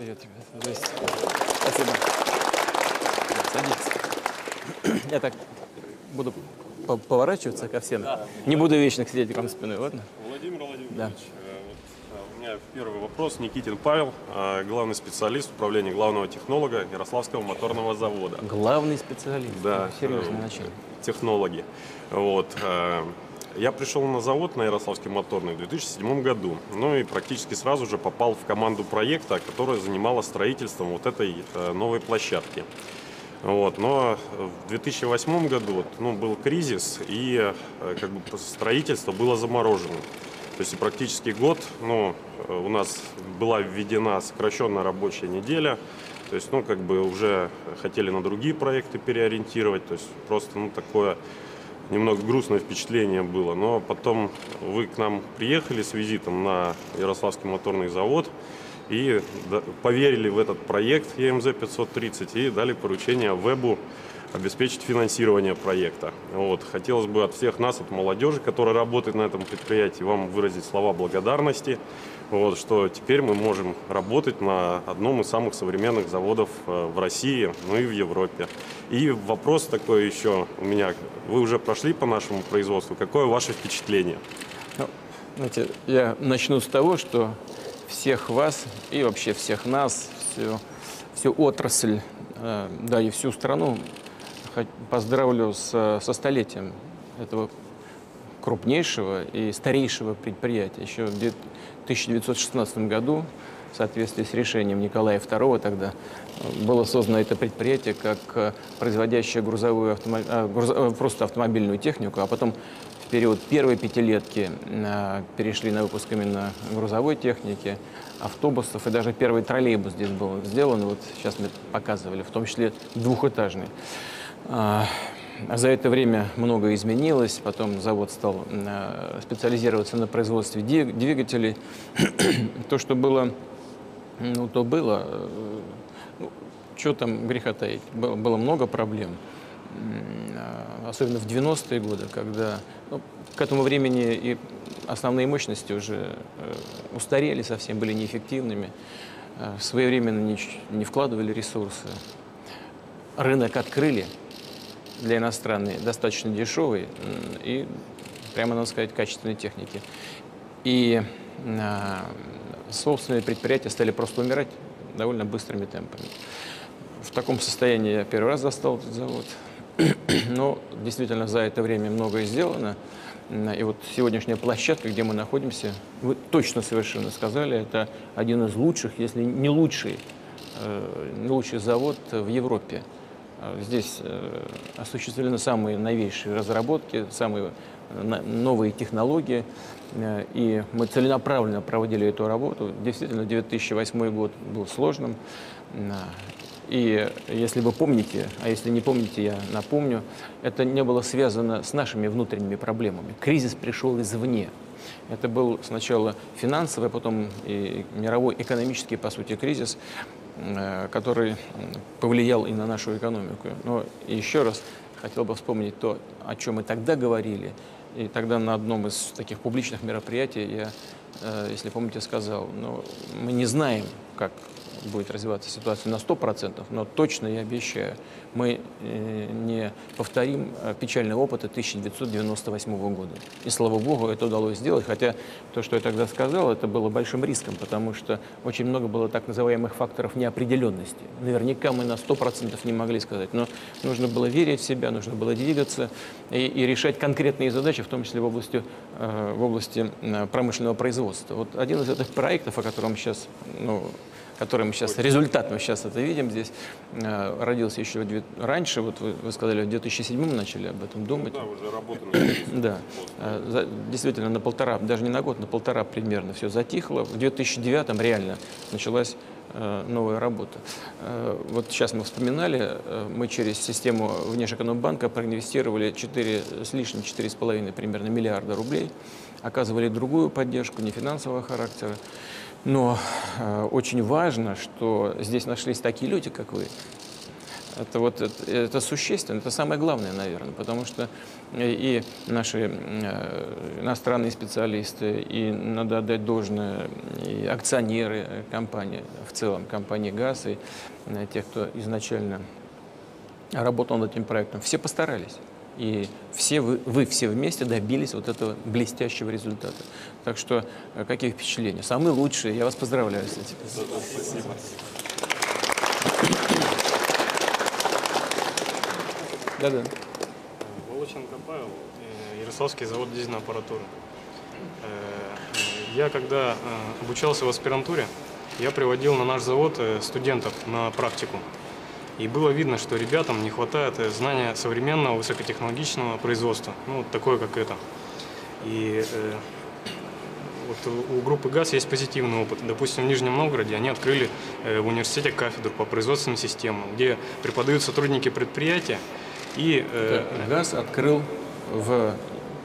Привет, ребята. Здрасте. Спасибо. Садитесь. Я так буду по- поворачиваться ко всем. Не буду вечно сидеть к вам спиной, ладно? Владимир Владимирович, Да. э, вот, э, у меня первый вопрос. Никитин Павел, э, главный специалист управления главного технолога Ярославского моторного завода. Главный специалист. Да, Серьезное начало. Технологи. Вот. Я пришел на завод на Ярославский моторный в 2007 году. Ну и практически сразу же попал в команду проекта, которая занималась строительством вот этой э, новой площадки. Вот, но в 2008 году вот, ну, был кризис, и э, как бы строительство было заморожено. То есть практически год ну, э, у нас была введена сокращенная рабочая неделя. То есть, ну, как бы уже хотели на другие проекты переориентировать. То есть просто, ну, такое немного грустное впечатление было. Но потом вы к нам приехали с визитом на Ярославский моторный завод и поверили в этот проект ЕМЗ-530 и дали поручение Вебу обеспечить финансирование проекта. Вот. Хотелось бы от всех нас, от молодежи, которая работает на этом предприятии, вам выразить слова благодарности, вот, что теперь мы можем работать на одном из самых современных заводов э, в России, ну и в Европе. И вопрос такой еще у меня. Вы уже прошли по нашему производству. Какое ваше впечатление? Ну, знаете, я начну с того, что всех вас и вообще всех нас, всю, всю отрасль, э, да и всю страну поздравлю с, со столетием этого крупнейшего и старейшего предприятия. Еще в де- 1916 году, в соответствии с решением Николая II тогда, э, было создано это предприятие как э, производящее грузовую автомо- э, э, просто автомобильную технику, а потом в период первой пятилетки перешли на выпуск именно грузовой техники, автобусов, и даже первый троллейбус здесь был сделан, вот сейчас мы показывали, в том числе двухэтажный. А, За это время многое изменилось, потом завод стал э, специализироваться на производстве двигателей. То, что было, ну, то было. Э, Ну, что там греха таить? Было, много проблем. А, Особенно в 90-е годы, когда ну, к этому времени и основные мощности уже э, устарели совсем, были неэффективными, своевременно не, не вкладывали ресурсы. Рынок открыли, для иностранной достаточно дешевой и, прямо надо сказать, качественной техники. И а, собственные предприятия стали просто умирать довольно быстрыми темпами. В таком состоянии я первый раз застал этот завод. Но действительно за это время многое сделано. И вот сегодняшняя площадка, где мы находимся, вы точно совершенно сказали, это один из лучших, если не лучший, э, лучший завод в Европе. Здесь э, осуществлены самые новейшие разработки, самые э, новые технологии. Э, И мы целенаправленно проводили эту работу. Действительно, 2008 год был сложным. И если вы помните, а если не помните, я напомню, это не было связано с нашими внутренними проблемами. Кризис пришел извне. Это был сначала финансовый, а потом и мировой экономический, по сути, кризис, который м, повлиял и на нашу экономику. Но еще раз хотел бы вспомнить то, о чем мы тогда говорили. И тогда на одном из таких публичных мероприятий я, э, если помните, сказал, ну, мы не знаем, как будет развиваться ситуация на 100%, но точно я обещаю, мы э, не повторим э, печальный опыт 1998 года. И слава богу, это удалось сделать, хотя то, что я тогда сказал, это было большим риском, потому что очень много было так называемых факторов неопределенности. Наверняка мы на 100% не могли сказать, но нужно было верить в себя, нужно было двигаться и, и решать конкретные задачи, в том числе в области, э, в области промышленного производства. Вот один из этих проектов, о котором сейчас, ну, который мы сейчас, результат мы сейчас это видим здесь, э, родился еще раньше, вот вы, вы сказали, в 2007 начали об этом думать. Да, уже работали. Да, Э, действительно, на полтора, даже не на год, на полтора примерно все затихло. В 2009 реально началась э, новая работа. Вот сейчас мы вспоминали, мы через систему Внешэкономбанка проинвестировали 4 с лишним, 4,5 примерно миллиарда рублей, оказывали другую поддержку, не финансового характера. Но э, очень важно, что здесь нашлись такие люди, как вы, Это вот это, это существенно, это самое главное, наверное, потому что и наши иностранные специалисты, и надо отдать должное, и акционеры компании, в целом компании ГАЗ, и тех, кто изначально работал над этим проектом, все постарались. И все вы, вы все вместе добились вот этого блестящего результата. Так что э, какие впечатления? Самые лучшие. Я вас поздравляю с этим. Спасибо. Да-да. Волоченко Павел, э, Ярославский завод дизельной аппаратуры. Э, я когда обучался в аспирантуре, я приводил на наш завод студентов на практику. И было видно, что ребятам не хватает знания современного высокотехнологичного производства, ну, вот такое, как это. И э, вот у группы ГАЗ есть позитивный опыт. Допустим, в Нижнем Новгороде они открыли э, в университете кафедру по производственным системам, где преподают сотрудники предприятия. И, э, ГАЗ открыл в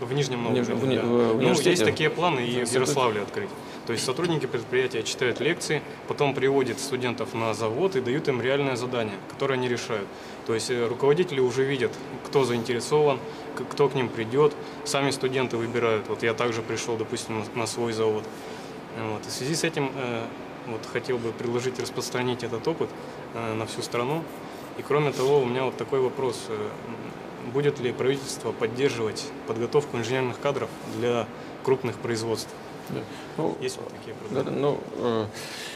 в Нижнем Новгороде. В, в, да. в ну, есть такие планы и в Ярославле открыть. То есть сотрудники предприятия читают лекции, потом приводят студентов на завод и дают им реальное задание, которое они решают. То есть э, руководители уже видят, кто заинтересован, кто к ним придет. Сами студенты выбирают. Вот я также пришел, допустим, на свой завод. Вот. И в связи с этим э, вот, хотел бы предложить распространить этот опыт э, на всю страну. И кроме того, у меня вот такой вопрос будет ли правительство поддерживать подготовку инженерных кадров для крупных производств? Да. Ну, Есть вот такие проблемы? Да, ну, э,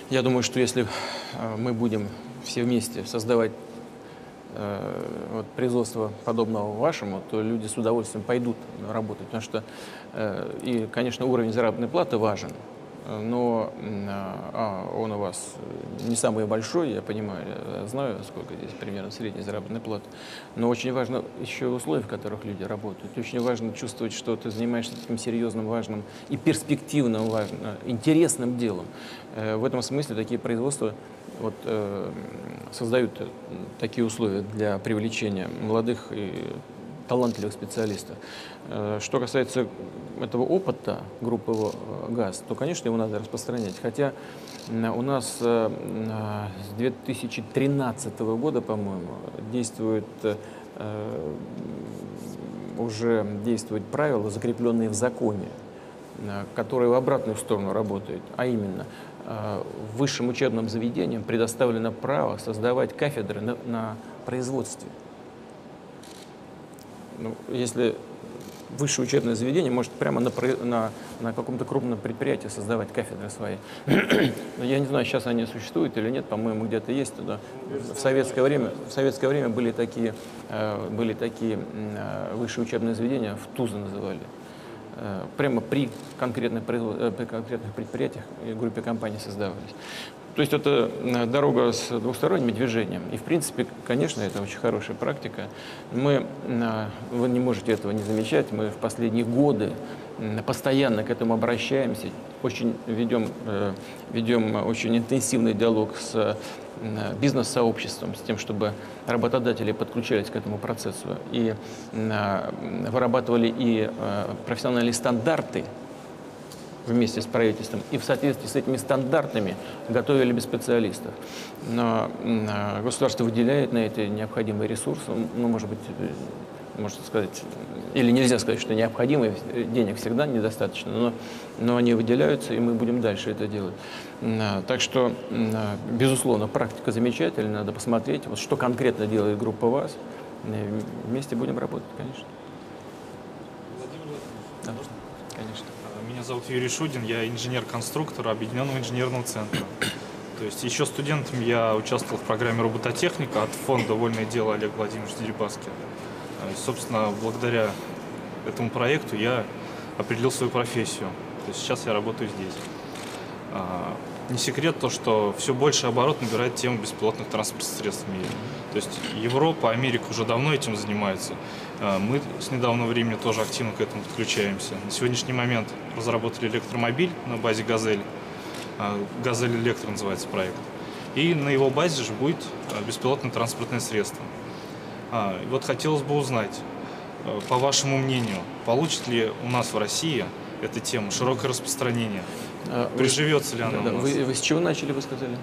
я думаю, что если э, мы будем все вместе создавать э, вот, производство подобного вашему, то люди с удовольствием пойдут работать, потому что, э, и, конечно, уровень заработной платы важен, но а, он у вас не самый большой, я понимаю, знаю, сколько здесь примерно средняя заработная плата, но очень важно еще условия, в которых люди работают. Очень важно чувствовать, что ты занимаешься таким серьезным, важным и перспективным, важным, интересным делом. Э, в этом смысле такие производства вот, э, создают такие условия для привлечения молодых и талантливых специалистов. Э, что касается этого опыта группы э, ГАЗ, то, конечно, его надо распространять. Хотя у нас э, с 2013 года, по-моему, действует уже действуют правила, закрепленные в законе, которые в обратную сторону работают, а именно высшим учебным заведениям предоставлено право создавать кафедры на, на производстве. Ну, если высшее учебное заведение может прямо на, на, на каком-то крупном предприятии создавать кафедры свои. Я не знаю, сейчас они существуют или нет, по-моему, где-то есть туда. В советское время, в советское время были такие, э, были такие э, высшие учебные заведения, в ТУЗы называли. Э, прямо при конкретных, при конкретных предприятиях группе компаний создавались. То есть это э, дорога с двухсторонним движением. И, в принципе, конечно, это очень хорошая практика. Мы, э, вы не можете этого не замечать, мы в последние годы постоянно к этому обращаемся, очень ведем, э, ведем очень интенсивный диалог с бизнес-сообществом, с тем, чтобы работодатели подключались к этому процессу и вырабатывали и профессиональные стандарты вместе с правительством и в соответствии с этими стандартами готовили бы специалистов. Но государство выделяет на это необходимый ресурс, ну, может быть, э, можно сказать, или нельзя сказать, что необходимый, денег всегда недостаточно, но, но они выделяются, и мы будем дальше это делать. Так что, безусловно, практика замечательная, надо посмотреть, вот что конкретно делает группа ВАЗ, вместе будем работать, конечно. Да, конечно. Меня зовут Юрий Шудин, я инженер-конструктор Объединенного инженерного центра. То есть еще студентом я участвовал в программе робототехника от фонда «Вольное дело» Олега Владимировича Дерибаски. И, собственно, благодаря этому проекту я определил свою профессию. То есть сейчас я работаю здесь. А, не секрет то, что все больше оборот набирает тема беспилотных транспортных средств в мире. То есть Европа, Америка уже давно этим занимаются. А, мы с недавнего времени тоже активно к этому подключаемся. На сегодняшний момент разработали электромобиль на базе «Газель». А, «Газель Электро» называется проект. И на его базе же будет а, беспилотное транспортное средство. И вот хотелось бы узнать, по вашему мнению, получит ли у нас в России эта тема широкое распространение? Приживется ли она да, у нас? Вы, вы с чего начали, вы сказали?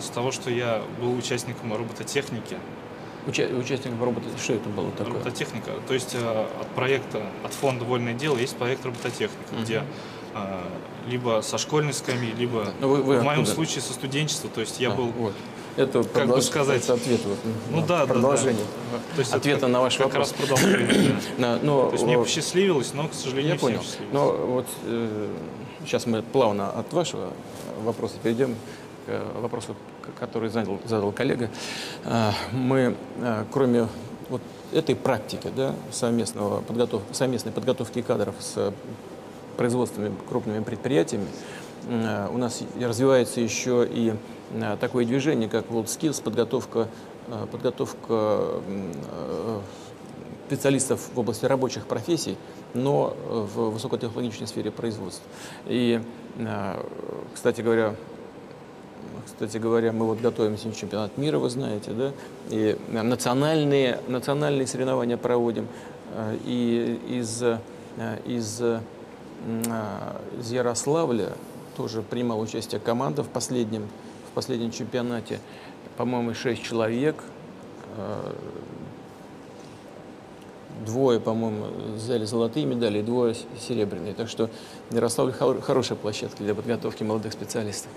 с того, что я был участником робототехники, Уча участников робота, что это было такое? Робототехника. То есть э, от проекта, от фонда «Вольное дело» есть проект робототехника, угу. где э, либо со школьной скамьи, либо ну, вы, вы в моем откуда? случае со студенчества. То есть я а, был вот. Это как бы сказать, это ответ. Вот, ну да, продолжение. Да, да. То есть ответа на ваш как вопрос. Как раз продолжение. да. но, То есть мне посчастливилось, но, к сожалению, я понял. Но вот э, сейчас мы плавно от вашего вопроса перейдем к вопросу, который задал, задал коллега. А, мы, а, кроме вот этой практики да, совместного подготов, совместной подготовки кадров с производственными крупными предприятиями, а, у нас развивается еще и такое движение, как WorldSkills, подготовка, подготовка специалистов в области рабочих профессий, но в высокотехнологичной сфере производства. И, кстати говоря, кстати говоря, мы вот готовимся на чемпионат мира, вы знаете, да, и национальные, национальные соревнования проводим. Э, и из, э, из, э, из Ярославля тоже принимал участие команда в последнем, в последнем чемпионате. По-моему, шесть человек двое, по-моему, взяли золотые медали, двое серебряные. Так что Ярославль хорошая площадка для подготовки молодых специалистов.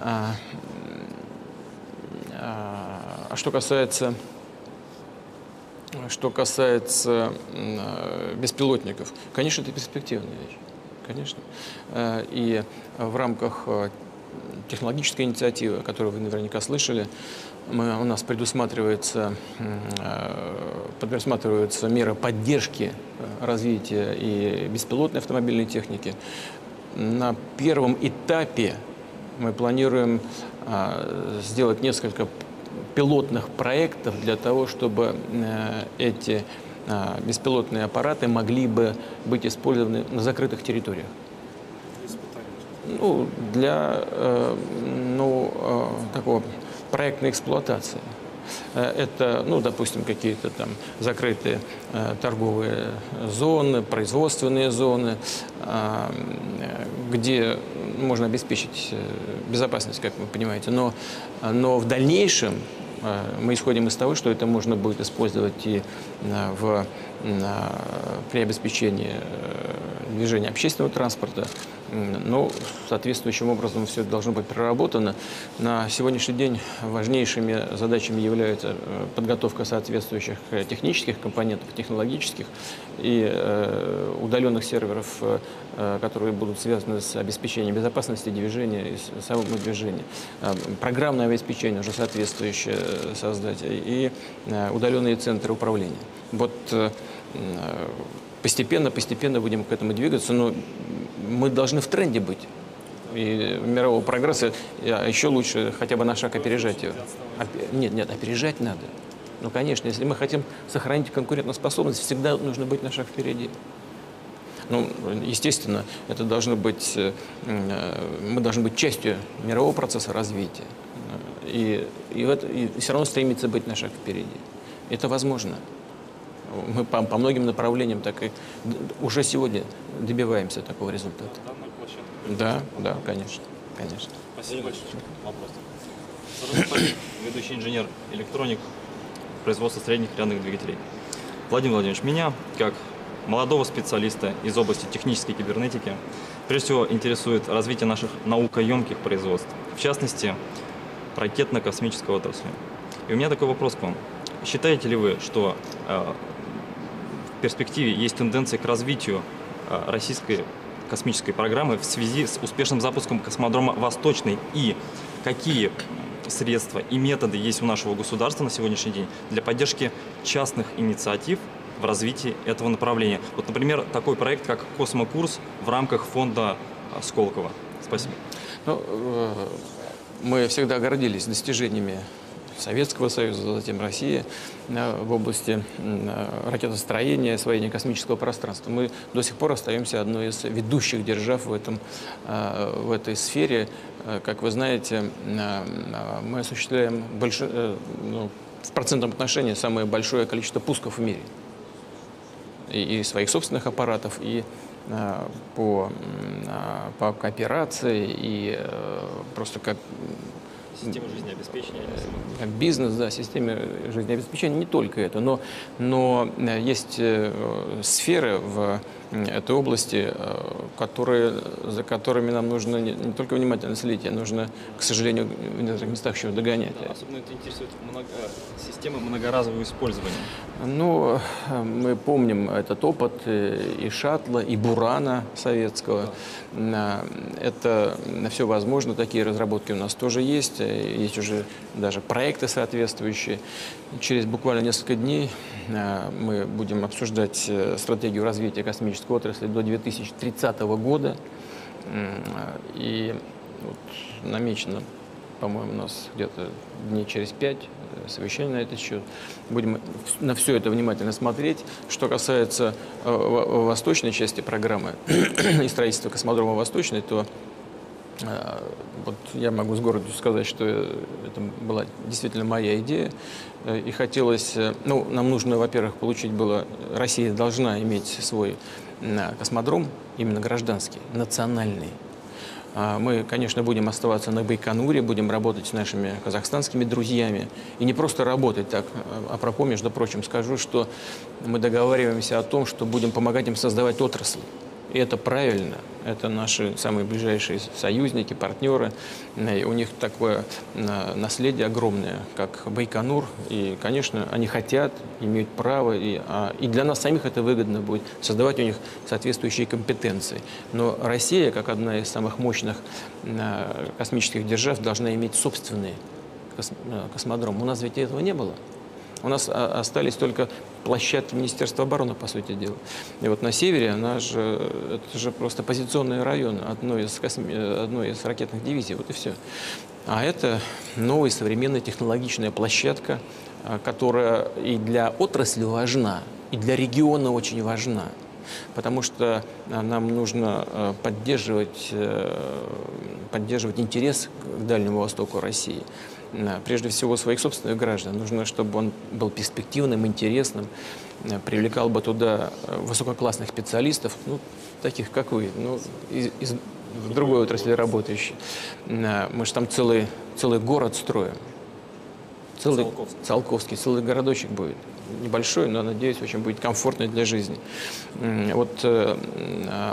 А, а, а что касается что касается беспилотников, конечно, это перспективная вещь. Конечно. А, и в рамках технологической инициативы, которую вы наверняка слышали, мы, у нас предусматривается, э, предусматриваются меры поддержки э, развития и беспилотной автомобильной техники. На первом этапе мы планируем э, сделать несколько пилотных проектов для того, чтобы эти беспилотные аппараты могли бы быть использованы на закрытых территориях. Ну, для ну, такого проектной эксплуатации. Э, это, ну, допустим, какие-то там закрытые э, торговые зоны, производственные зоны, э, где можно обеспечить э, безопасность, как вы понимаете. Но, но в дальнейшем э, мы исходим из того, что это можно будет использовать и э, в, при обеспечении движения общественного транспорта, ну, соответствующим образом все это должно быть проработано. На сегодняшний день важнейшими задачами являются э, подготовка соответствующих э, технических компонентов, технологических и э, удаленных серверов, э, которые будут связаны с обеспечением безопасности движения и самого движения. Э, программное обеспечение уже соответствующее создать и э, удаленные центры управления. Вот э, постепенно, постепенно будем к этому двигаться, но мы должны в тренде быть. И мирового прогресса, а еще лучше хотя бы на шаг опережать его. Нет, нет, опережать надо. Ну, конечно, если мы хотим сохранить конкурентоспособность, всегда нужно быть на шаг впереди. Ну, естественно, это должно быть, э, мы должны быть частью мирового процесса развития. И, и, это, и все равно стремиться быть на шаг впереди. Это возможно. Мы по, по многим направлениям так и уже сегодня добиваемся такого результата. Да, да, конечно, конечно. Спасибо большое. Вопрос. Ведущий инженер электроник производства средних рядных двигателей. Владимир Владимирович, меня, как молодого специалиста из области технической кибернетики, прежде всего интересует развитие наших наукоемких производств, в частности, ракетно-космической отрасли. И у меня такой вопрос к вам. Считаете ли вы, что э, перспективе есть тенденция к развитию э, российской космической программы в связи с успешным запуском космодрома «Восточный» и какие средства и методы есть у нашего государства на сегодняшний день для поддержки частных инициатив в развитии этого направления. Вот, например, такой проект, как «Космокурс» в рамках фонда Сколково. Спасибо. Ну, э, мы всегда гордились достижениями Советского Союза, затем России э, в области э, ракетостроения, освоения космического пространства. Мы до сих пор остаемся одной из ведущих держав в, этом, э, в этой сфере. Как вы знаете, мы осуществляем больше, ну, в процентном отношении самое большое количество пусков в мире. И, и своих собственных аппаратов, и по, по кооперации, и просто как Система жизнеобеспечения. Бизнес, да, система жизнеобеспечения. Не только это, но, но есть сферы в этой области, э, которые, за которыми нам нужно не, не только внимательно следить, а нужно, к сожалению, в некоторых местах еще догонять. Да, особенно это интересует много, системы многоразового использования. Ну, мы помним этот опыт и шаттла, и бурана советского. Да. Это все возможно, такие разработки у нас тоже есть. Есть уже даже проекты соответствующие. Через буквально несколько дней э, мы будем обсуждать э, стратегию развития космической отрасли до 2030 года. И вот намечено, по-моему, у нас где-то дней через пять э, совещание на этот счет. Будем на все это внимательно смотреть. Что касается восточной части программы и строительства космодрома Восточной, то вот я могу с гордостью сказать, что это была действительно моя идея. И хотелось, ну, нам нужно, во-первых, получить было, Россия должна иметь свой космодром, именно гражданский, национальный. Мы, конечно, будем оставаться на Байконуре, будем работать с нашими казахстанскими друзьями. И не просто работать так. А пропо, между прочим, скажу, что мы договариваемся о том, что будем помогать им создавать отрасль. И это правильно. Это наши самые ближайшие союзники, партнеры. И у них такое э, наследие огромное, как Байконур. И, конечно, они хотят, имеют право. И, а, и для нас самих это выгодно будет создавать у них соответствующие компетенции. Но Россия, как одна из самых мощных э, космических держав, должна иметь собственный э, космодром. У нас ведь этого не было. У нас а, остались только площадки Министерства обороны, по сути дела. И вот на севере, она же, это же просто позиционный район одной из, косми... одной из ракетных дивизий, вот и все. А это новая современная технологичная площадка, а, которая и для отрасли важна, и для региона очень важна. Потому что а, нам нужно поддерживать, э, поддерживать интерес к Дальнему Востоку России прежде всего своих собственных граждан. Нужно, чтобы он был перспективным, интересным, э, привлекал бы туда э, высококлассных специалистов, ну, таких как вы, ну, из, из другой отрасли работающие. Мы же там целый, целый город строим. Целый, Циолковский. Циолковский, целый городочек будет небольшой, но, надеюсь, очень будет комфортный для жизни. Вот э,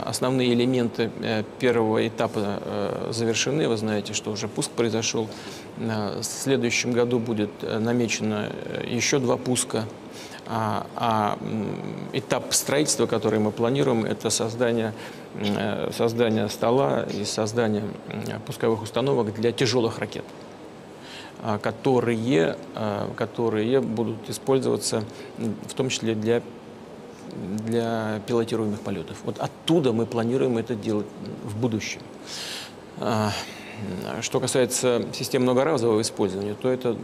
основные элементы э, первого этапа э, завершены. Вы знаете, что уже пуск произошел. В следующем году будет намечено еще два пуска. А, а этап строительства, который мы планируем, это создание, создание стола и создание пусковых установок для тяжелых ракет. А, которые, а, которые будут использоваться в том числе для, для пилотируемых полетов. Вот оттуда мы планируем это делать в будущем. А, что касается систем многоразового использования, то это,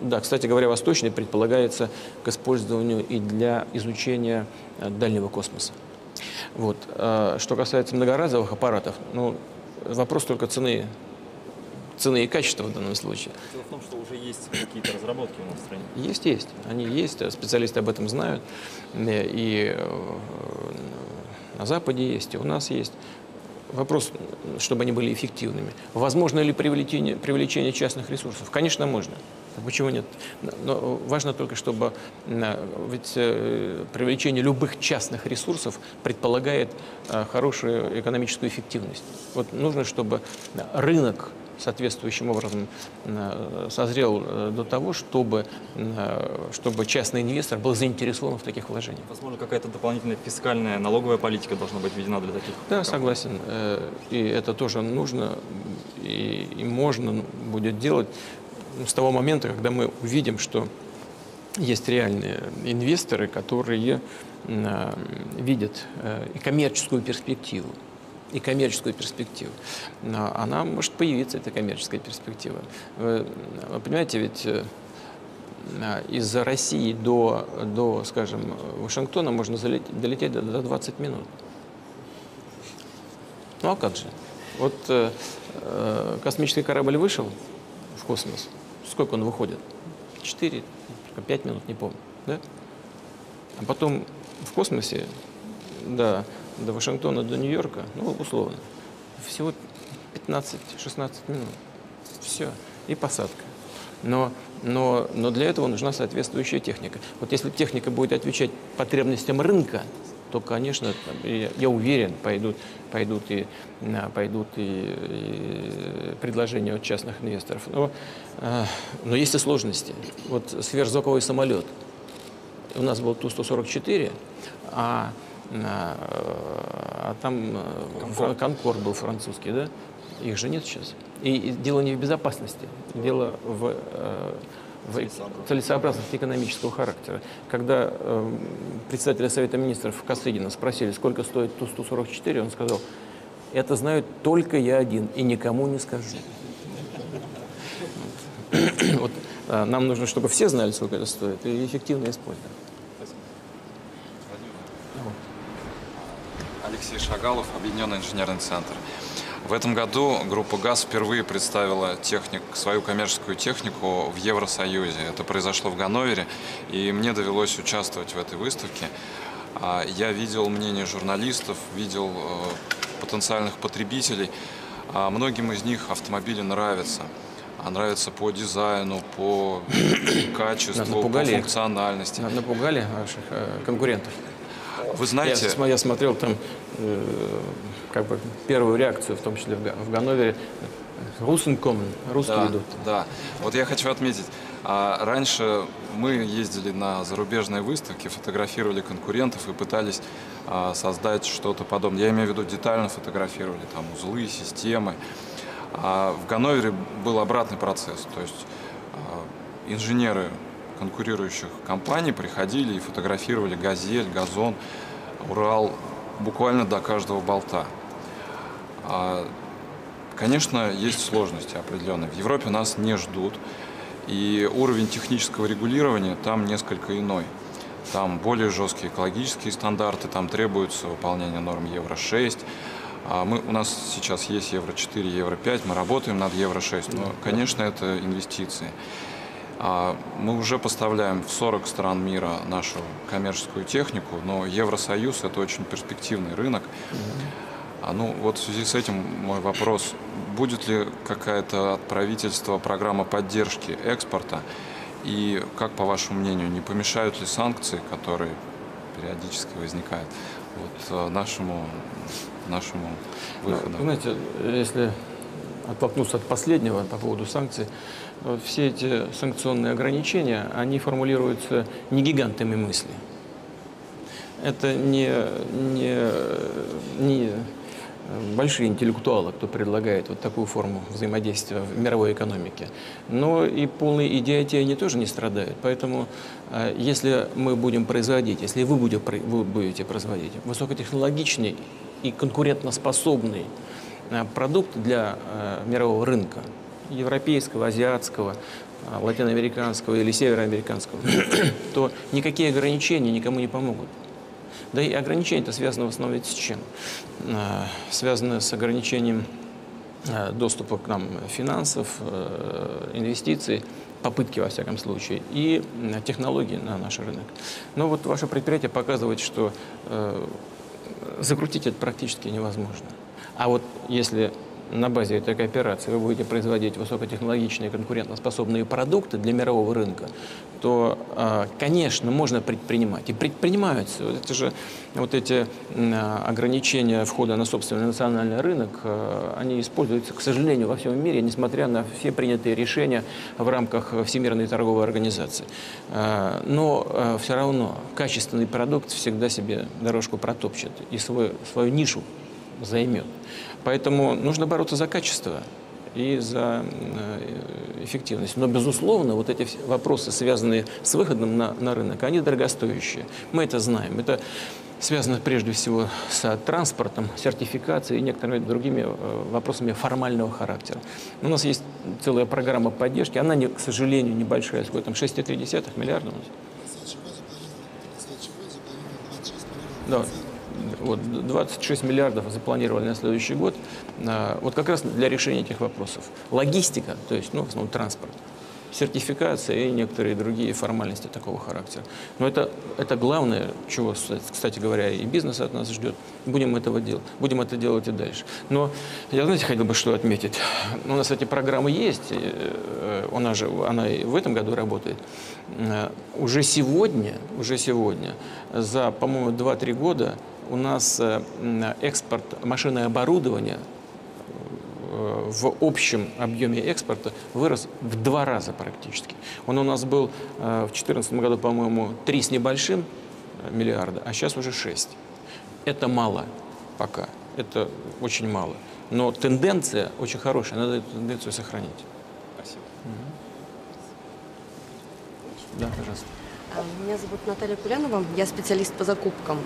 да, кстати говоря, восточный предполагается к использованию и для изучения дальнего космоса. Вот. Что касается многоразовых аппаратов, ну, вопрос только цены цены и качества в данном случае. Дело в том, что уже есть какие-то разработки у нас в стране. Есть, есть. Они есть, специалисты об этом знают. И э, на Западе есть, и у нас есть. Вопрос, чтобы они были эффективными. Возможно ли привлечение, привлечение частных ресурсов? Конечно, можно. Почему нет? Но важно только, чтобы... Ведь э, привлечение любых частных ресурсов предполагает э, хорошую экономическую эффективность. Вот нужно, чтобы рынок соответствующим образом э, созрел э, до того, чтобы, э, чтобы частный инвестор был заинтересован в таких вложениях. Возможно, какая-то дополнительная фискальная налоговая политика должна быть введена для таких Да, согласен. И это тоже нужно и, и можно будет делать с того момента, когда мы увидим, что есть реальные инвесторы, которые видят и коммерческую перспективу и коммерческую перспективу. Она может появиться, эта коммерческая перспектива. Вы, вы понимаете, ведь э, из России до, до, скажем, Вашингтона можно залететь, долететь до, до 20 минут. Ну а как же? Вот э, э, космический корабль вышел в космос. Сколько он выходит? 4, 5 минут, не помню. Да? А потом в космосе, да, до Вашингтона, до Нью-Йорка, ну, условно, всего 15-16 минут. Все. и посадка. Но, но, но для этого нужна соответствующая техника. Вот если техника будет отвечать потребностям рынка, то, конечно, я уверен, пойдут, пойдут, и, пойдут и, и предложения от частных инвесторов. Но, э, но есть и сложности. Вот сверхзвуковой самолет. У нас был Ту-144, а, а, а там Конкорд. Конкорд был французский, да? Их же нет сейчас. И, дело не в безопасности, дело в э, в целесообразности экономического характера. Когда э, председателя Совета Министров Косыгина спросили, сколько стоит Ту-144, он сказал, это знаю только я один и никому не скажу. Вот, нам нужно, чтобы все знали, сколько это стоит, и эффективно использовать. Алексей Шагалов, Объединенный инженерный центр. В этом году группа ГАЗ впервые представила техник, свою коммерческую технику в Евросоюзе. Это произошло в Ганновере, и мне довелось участвовать в этой выставке. А, я видел мнение журналистов, видел э, потенциальных потребителей. А, многим из них автомобили нравятся. А нравятся по дизайну, по качеству, по функциональности. Напугали ваших э, конкурентов. Вы знаете... Я, я смотрел там как бы первую реакцию, в том числе в, в Ганновере. Русенком, русские да, идут. Да, вот я хочу отметить, а раньше мы ездили на зарубежные выставки, фотографировали конкурентов и пытались а, создать что-то подобное. Я имею в виду детально фотографировали там узлы, системы. А в Ганновере был обратный процесс, то есть а, инженеры конкурирующих компаний приходили и фотографировали «Газель», «Газон», «Урал» буквально до каждого болта. А, конечно, есть сложности определенные. В Европе нас не ждут, и уровень технического регулирования там несколько иной. Там более жесткие экологические стандарты, там требуется выполнение норм Евро-6. А мы, у нас сейчас есть Евро-4, Евро-5, мы работаем над Евро-6, но, конечно, это инвестиции. А мы уже поставляем в 40 стран мира нашу коммерческую технику, но Евросоюз – это очень перспективный рынок. А ну вот в связи с этим мой вопрос. Будет ли какая-то от правительства программа поддержки экспорта? И как, по вашему мнению, не помешают ли санкции, которые периодически возникают вот, э, нашему, нашему выходу? Ну, знаете, если оттолкнуться от последнего по поводу санкций, все эти санкционные ограничения, они формулируются не гигантами мысли. Это не, не, не большие интеллектуалы, кто предлагает вот такую форму взаимодействия в мировой экономике. Но и полные идиотии они тоже не страдают. Поэтому э, если мы будем производить, если вы будете, вы будете производить высокотехнологичный и конкурентоспособный э, продукт для э, мирового рынка, европейского, азиатского, латиноамериканского или североамериканского, то никакие ограничения никому не помогут. Да и ограничения-то связаны в основном с чем? А, связаны с ограничением а, доступа к нам финансов, э, инвестиций, попытки, во всяком случае, и технологий на наш рынок. Но вот ваше предприятие показывает, что э, закрутить это практически невозможно. А вот если на базе этой кооперации вы будете производить высокотехнологичные конкурентоспособные продукты для мирового рынка, то, а, конечно, можно предпринимать. И предпринимаются. Это же вот эти ограничения входа на собственный национальный рынок, а, они используются, к сожалению, во всем мире, несмотря на все принятые решения в рамках Всемирной торговой организации. А, но все равно качественный продукт всегда себе дорожку протопчет и свой, свою нишу займет. Поэтому нужно бороться за качество и за э, эффективность. Но, безусловно, вот эти вопросы, связанные с выходом на, на рынок, они дорогостоящие. Мы это знаем. Это связано прежде всего с транспортом, сертификацией и некоторыми другими э, вопросами формального характера. У нас есть целая программа поддержки, она, к сожалению, небольшая, сколько там, 6,3 миллиарда у нас. Да, вот, 26 миллиардов запланировали на следующий год. А, вот как раз для решения этих вопросов. Логистика, то есть, ну, в основном транспорт. сертификация и некоторые другие формальности такого характера. Но это, это главное, чего, кстати говоря, и бизнес от нас ждет. Будем этого делать. Будем это делать и дальше. Но я, знаете, хотел бы что отметить. У нас эти программы есть. Э, у нас же, она и в этом году работает. Э, уже сегодня, уже сегодня, за, по-моему, 2-3 года у нас э, экспорт машины и оборудования Э, в общем объеме экспорта вырос в два раза практически. Он у нас был э, в 2014 году, по-моему, 3 с небольшим миллиарда, а сейчас уже 6. Это мало пока, это очень мало. Но тенденция очень хорошая, надо эту тенденцию сохранить. Спасибо. Да, пожалуйста. А, меня зовут Наталья Кулянова, я специалист по закупкам.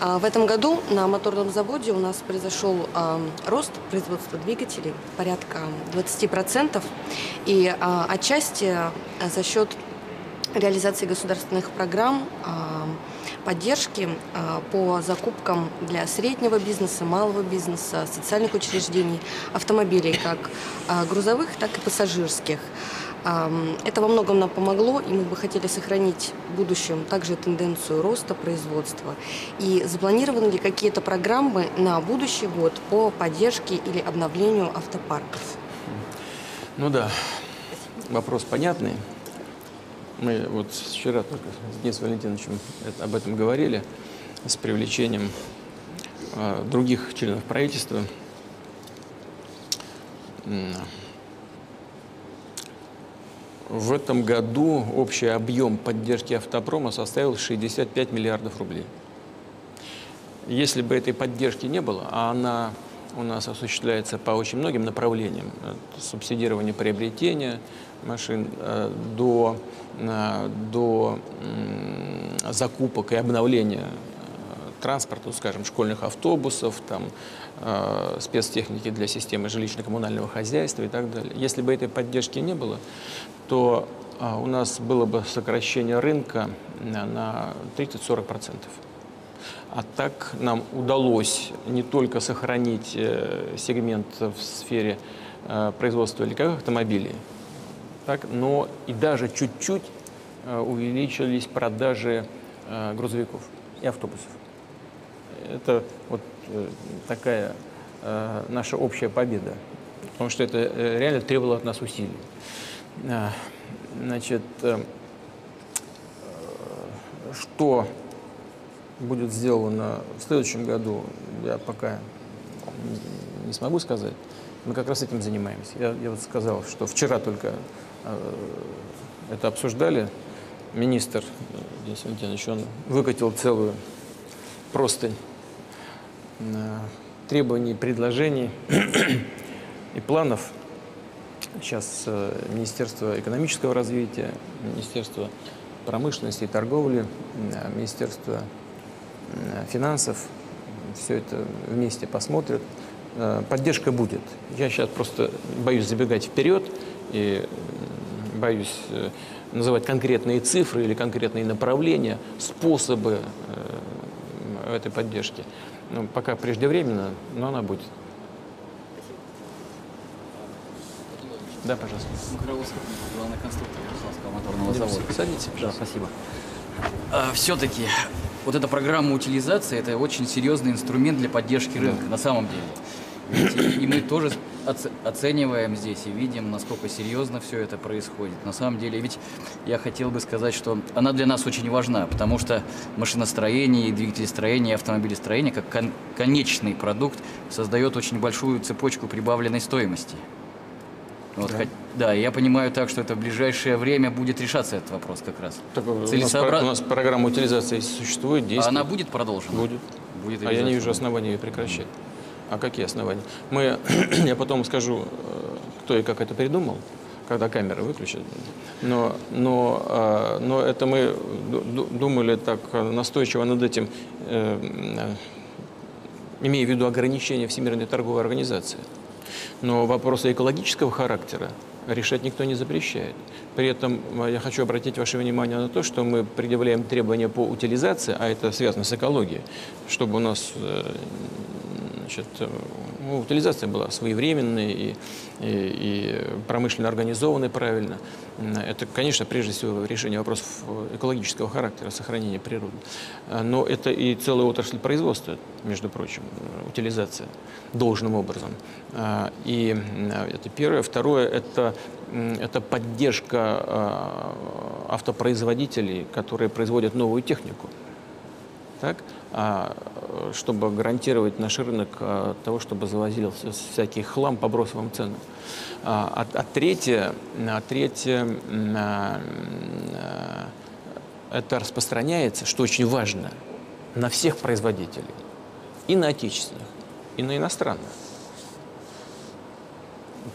А, в этом году на моторном заводе у нас произошел а, рост производства двигателей порядка 20%. И отчасти за счет реализации государственных программ поддержки по закупкам для среднего бизнеса, малого бизнеса, социальных учреждений, автомобилей, как грузовых, так и пассажирских. Это во многом нам помогло, и мы бы хотели сохранить в будущем также тенденцию роста производства. И запланированы ли какие-то программы на будущий год по поддержке или обновлению автопарков? Ну да, вопрос понятный. Мы вот вчера только с Денисом Валентиновичем об этом говорили, с привлечением а, других членов правительства. В этом году общий объем поддержки автопрома составил 65 миллиардов рублей. Если бы этой поддержки не было, а она у нас осуществляется по очень многим направлениям, от субсидирования приобретения машин э, до, э, до закупок и обновления э, транспорта, скажем, школьных автобусов, там, спецтехники для системы жилищно-коммунального хозяйства и так далее. Если бы этой поддержки не было, то а, у нас было бы сокращение рынка на 30-40%. А так нам удалось не только сохранить э, сегмент в сфере э, производства легковых автомобилей, так, но и даже чуть-чуть э, увеличились продажи грузовиков и автобусов. Это вот такая наша общая победа, потому что это реально требовало от нас усилий. Значит, э, что будет сделано в следующем году, я пока не смогу сказать. Мы как раз этим занимаемся. Я, я вот сказал, что вчера только э, это обсуждали. Министр Денис Валентинович, он выкатил целую простынь э, требований, предложений и планов – Сейчас э, Министерство экономического развития, Министерство промышленности и торговли, э, Министерство э, финансов все это вместе посмотрят. Поддержка будет. Я сейчас просто боюсь забегать вперед и боюсь называть конкретные цифры или конкретные направления, способы этой поддержки. Ну, пока преждевременно, но она будет. Да, пожалуйста. Михайловский, главный конструктор Ярославского моторного завода. Садитесь, пожалуйста. Да, спасибо. А, Все-таки вот эта программа утилизации – это очень серьезный инструмент для поддержки рынка, на самом деле. И мы тоже оцениваем здесь и видим, насколько серьезно все это происходит. На самом деле, ведь я хотел бы сказать, что она для нас очень важна, потому что машиностроение, двигателестроение, автомобилестроение, как кон конечный продукт, создает очень большую цепочку прибавленной стоимости. Вот, да. Хоть, да, я понимаю так, что это в ближайшее время будет решаться этот вопрос как раз. Так, Целесообра... у, нас, у нас программа утилизации существует, действует. А она будет продолжена? Будет. будет а я не вижу оснований ее прекращать. А какие основания? Мы, я потом скажу, э, кто и как это придумал, когда камеры выключат. Но, но, а, но это мы думали так настойчиво над этим, э, имея в виду ограничения Всемирной торговой организации. Но вопросы экологического характера решать никто не запрещает. При этом э, я хочу обратить ваше внимание на то, что мы предъявляем требования по утилизации, а это связано с экологией, чтобы у нас э, Значит, ну, утилизация была своевременной и, и, и промышленно организованной правильно. Это, конечно, прежде всего решение вопросов экологического характера, сохранения природы. Но это и целая отрасль производства, между прочим, утилизация должным образом. И это первое. Второе – это, это поддержка автопроизводителей, которые производят новую технику. Так? А, чтобы гарантировать наш рынок а, того, чтобы завозился всякий хлам по бросовым ценам. А, а, а третье, а третье а, это распространяется, что очень важно, на всех производителей, и на отечественных, и на иностранных.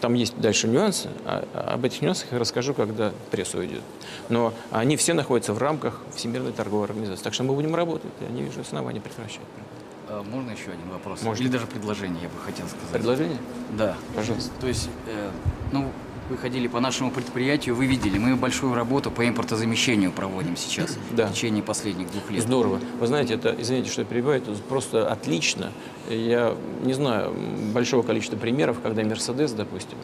Там есть дальше нюансы, а, об этих нюансах я расскажу, когда пресса уйдет. Но они все находятся в рамках Всемирной торговой организации. Так что мы будем работать, я не вижу основания прекращать. А можно еще один вопрос? Можно. Или даже предложение, я бы хотел сказать. Предложение? Да. Пожалуйста. То есть, э, ну, вы ходили по нашему предприятию, вы видели, мы большую работу по импортозамещению проводим сейчас, да. в течение последних двух лет. Здорово. Вы знаете, это, извините, что я перебиваю, это просто отлично. Я не знаю большого количества примеров, когда Мерседес, допустим,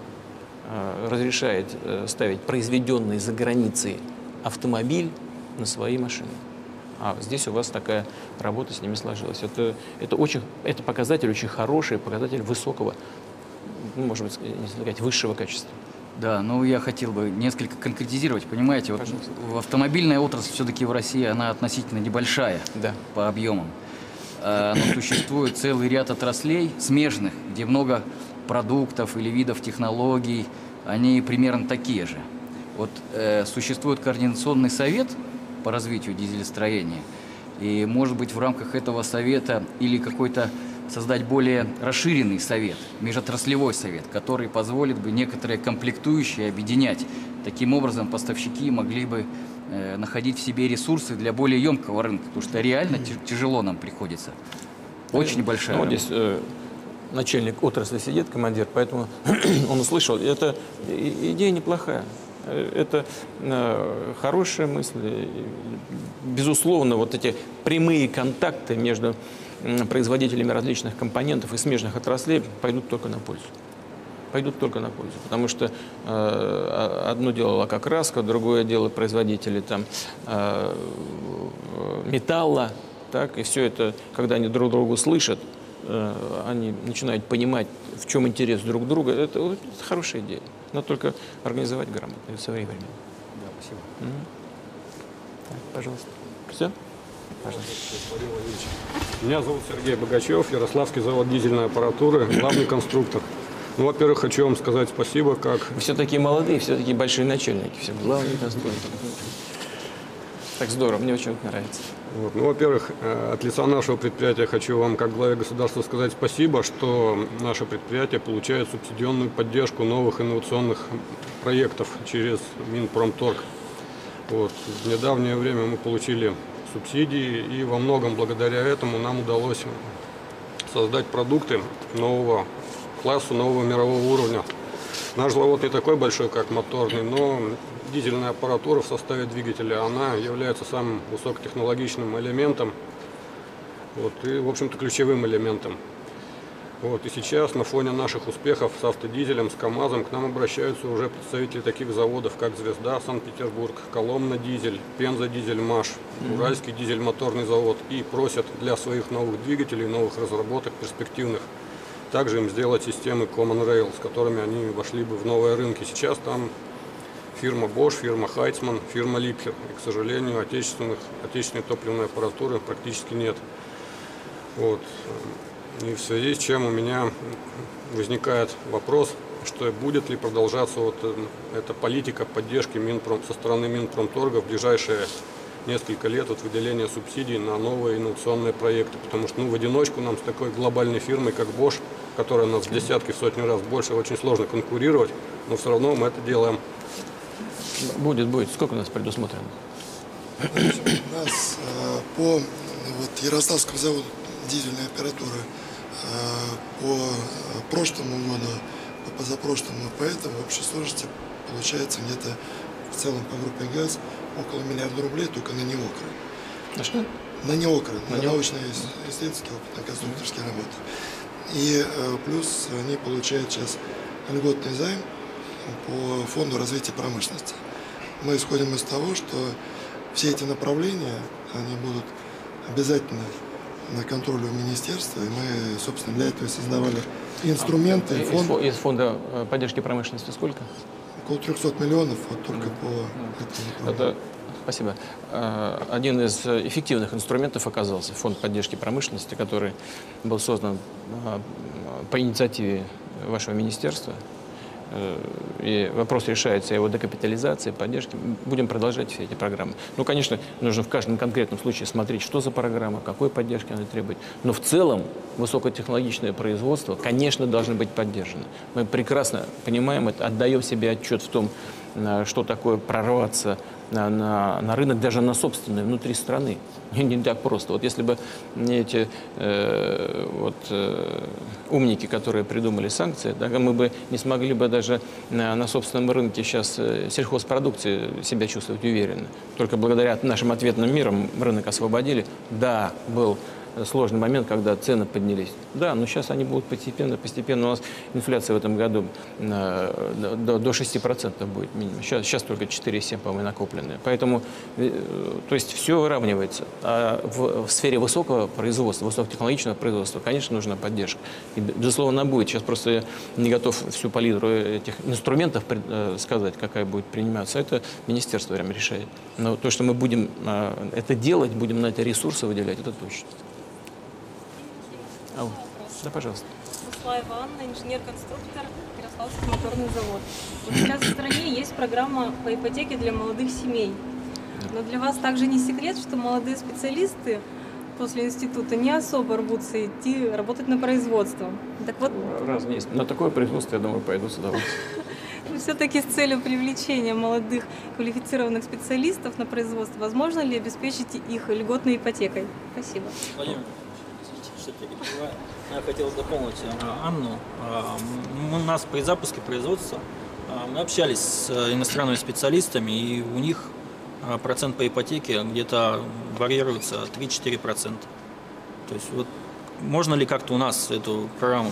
э, разрешает э, ставить произведенный за границей автомобиль на свои машины. А здесь у вас такая работа с ними сложилась. Это, это, очень, это показатель очень хороший, показатель высокого, ну, может быть, не сказать, высшего качества. Да, ну я хотел бы несколько конкретизировать. Понимаете, вот автомобильная отрасль все-таки в России, она относительно небольшая да. по объемам. А, но существует целый ряд отраслей смежных, где много продуктов или видов технологий, они примерно такие же. Вот э, существует координационный совет по развитию дизелестроения, и, может быть, в рамках этого совета или какой-то создать более расширенный совет, межотраслевой совет, который позволит бы некоторые комплектующие объединять. Таким образом, поставщики могли бы э, находить в себе ресурсы для более емкого рынка, потому что реально тяжело нам приходится. Очень ну, большая. Ну, здесь э, начальник отрасли сидит, командир, поэтому он услышал. Это идея неплохая. Э, это э, хорошая мысль. Безусловно, вот эти прямые контакты между производителями различных компонентов и смежных отраслей пойдут только на пользу. Пойдут только на пользу. Потому что э, одно дело лакокраска, другое дело производители там, э, металла. Так, и все это, когда они друг друга слышат, э, они начинают понимать, в чем интерес друг друга. Это, это хорошая идея. Надо только организовать грамотно и своевременно. Да, спасибо. Угу. Так, пожалуйста. Все? Меня зовут Сергей Богачев, Ярославский завод дизельной аппаратуры, главный конструктор. Ну, во-первых, хочу вам сказать спасибо, как... Вы все такие молодые, все такие большие начальники, все главные конструкторы. Так здорово, мне очень нравится. Вот. Ну, во-первых, э, от лица нашего предприятия хочу вам, как главе государства, сказать спасибо, что наше предприятие получает субсидионную поддержку новых инновационных проектов через Минпромторг. Вот. В недавнее время мы получили субсидии, и во многом благодаря этому нам удалось создать продукты нового класса, нового мирового уровня. Наш завод не такой большой, как моторный, но дизельная аппаратура в составе двигателя, она является самым высокотехнологичным элементом вот, и, в общем-то, ключевым элементом. Вот, и сейчас на фоне наших успехов с автодизелем, с КАМАЗом к нам обращаются уже представители таких заводов, как «Звезда», Санкт-Петербург, «Коломна дизель», «Пенза дизель МАШ», «Уральский дизель моторный завод» и просят для своих новых двигателей, новых разработок перспективных также им сделать системы Common Rail, с которыми они вошли бы в новые рынки. Сейчас там фирма Bosch, фирма Heitzmann, фирма Liebherr. И, к сожалению, отечественных, отечественной топливной аппаратуры практически нет. Вот. И в связи с чем у меня возникает вопрос, что будет ли продолжаться вот э, эта политика поддержки Минпром, со стороны Минпромторга в ближайшие несколько лет от выделения субсидий на новые инновационные проекты. Потому что ну, в одиночку нам с такой глобальной фирмой, как Bosch, которая нас в десятки, в сотни раз больше, очень сложно конкурировать, но все равно мы это делаем. Будет, будет. Сколько у нас предусмотрено? У нас э, по вот, Ярославскому заводу дизельной аппаратуры Э, по э, прошлому году, по позапрошлому, поэтому в общей сложности получается где-то в целом по группе ГАЗ около миллиарда рублей только на неокры. На что? На неокры, на, на научные исследовательские опытно-конструкторские работы. И плюс они получают сейчас льготный займ по фонду развития промышленности. Мы исходим из того, что все эти направления, они будут обязательно на контроле у министерства, и мы, собственно, для этого создавали инструменты. А, фонд. Из, из фонда э, поддержки промышленности сколько? Около 300 миллионов вот только по этому Это Спасибо. Э, один из эффективных инструментов оказался фонд поддержки промышленности, который был создан э, по инициативе вашего министерства. Э, и вопрос решается его декапитализации, поддержке. Будем продолжать все эти программы. Ну, конечно, нужно в каждом конкретном случае смотреть, что за программа, какой поддержки она требует. Но в целом высокотехнологичное производство, конечно, должно быть поддержано. Мы прекрасно понимаем это, отдаем себе отчет в том, что такое прорваться на, на, рынок, даже на собственный, внутри страны. Не, не так просто. Вот если бы не эти э, вот, э, умники, которые придумали санкции, да, мы бы не смогли бы даже на, на собственном рынке сейчас э, сельхозпродукции себя чувствовать уверенно. Только благодаря нашим ответным мирам рынок освободили. Да, был сложный момент, когда цены поднялись. Да, но сейчас они будут постепенно, постепенно. У нас инфляция в этом году э, до, до 6% будет минимум. Сейчас, сейчас только 4,7, по-моему, накопленные. Поэтому, э, то есть все выравнивается. А в, в сфере высокого производства, высокотехнологичного производства, конечно, нужна поддержка. И, безусловно, она будет. Сейчас просто я не готов всю палитру этих инструментов э, сказать, какая будет приниматься. Это министерство прямо решает. Но то, что мы будем это делать, будем на это ресурсы выделять, это точно. Ау. Да, пожалуйста. Буслаева Анна, инженер-конструктор, Ярославский моторный завод. Вот сейчас в стране есть программа по ипотеке для молодых семей. Но для вас также не секрет, что молодые специалисты после института не особо рвутся идти работать на производство. Так вот... Раз есть. На такое производство, я думаю, пойду с удовольствием. Все-таки с целью привлечения молодых квалифицированных специалистов на производство, возможно ли обеспечить их льготной ипотекой? Спасибо. Владимир я хотел дополнить а, Анну. А, у нас при запуске производства а, мы общались с иностранными специалистами, и у них процент по ипотеке где-то варьируется 3-4%. То есть вот можно ли как-то у нас эту программу?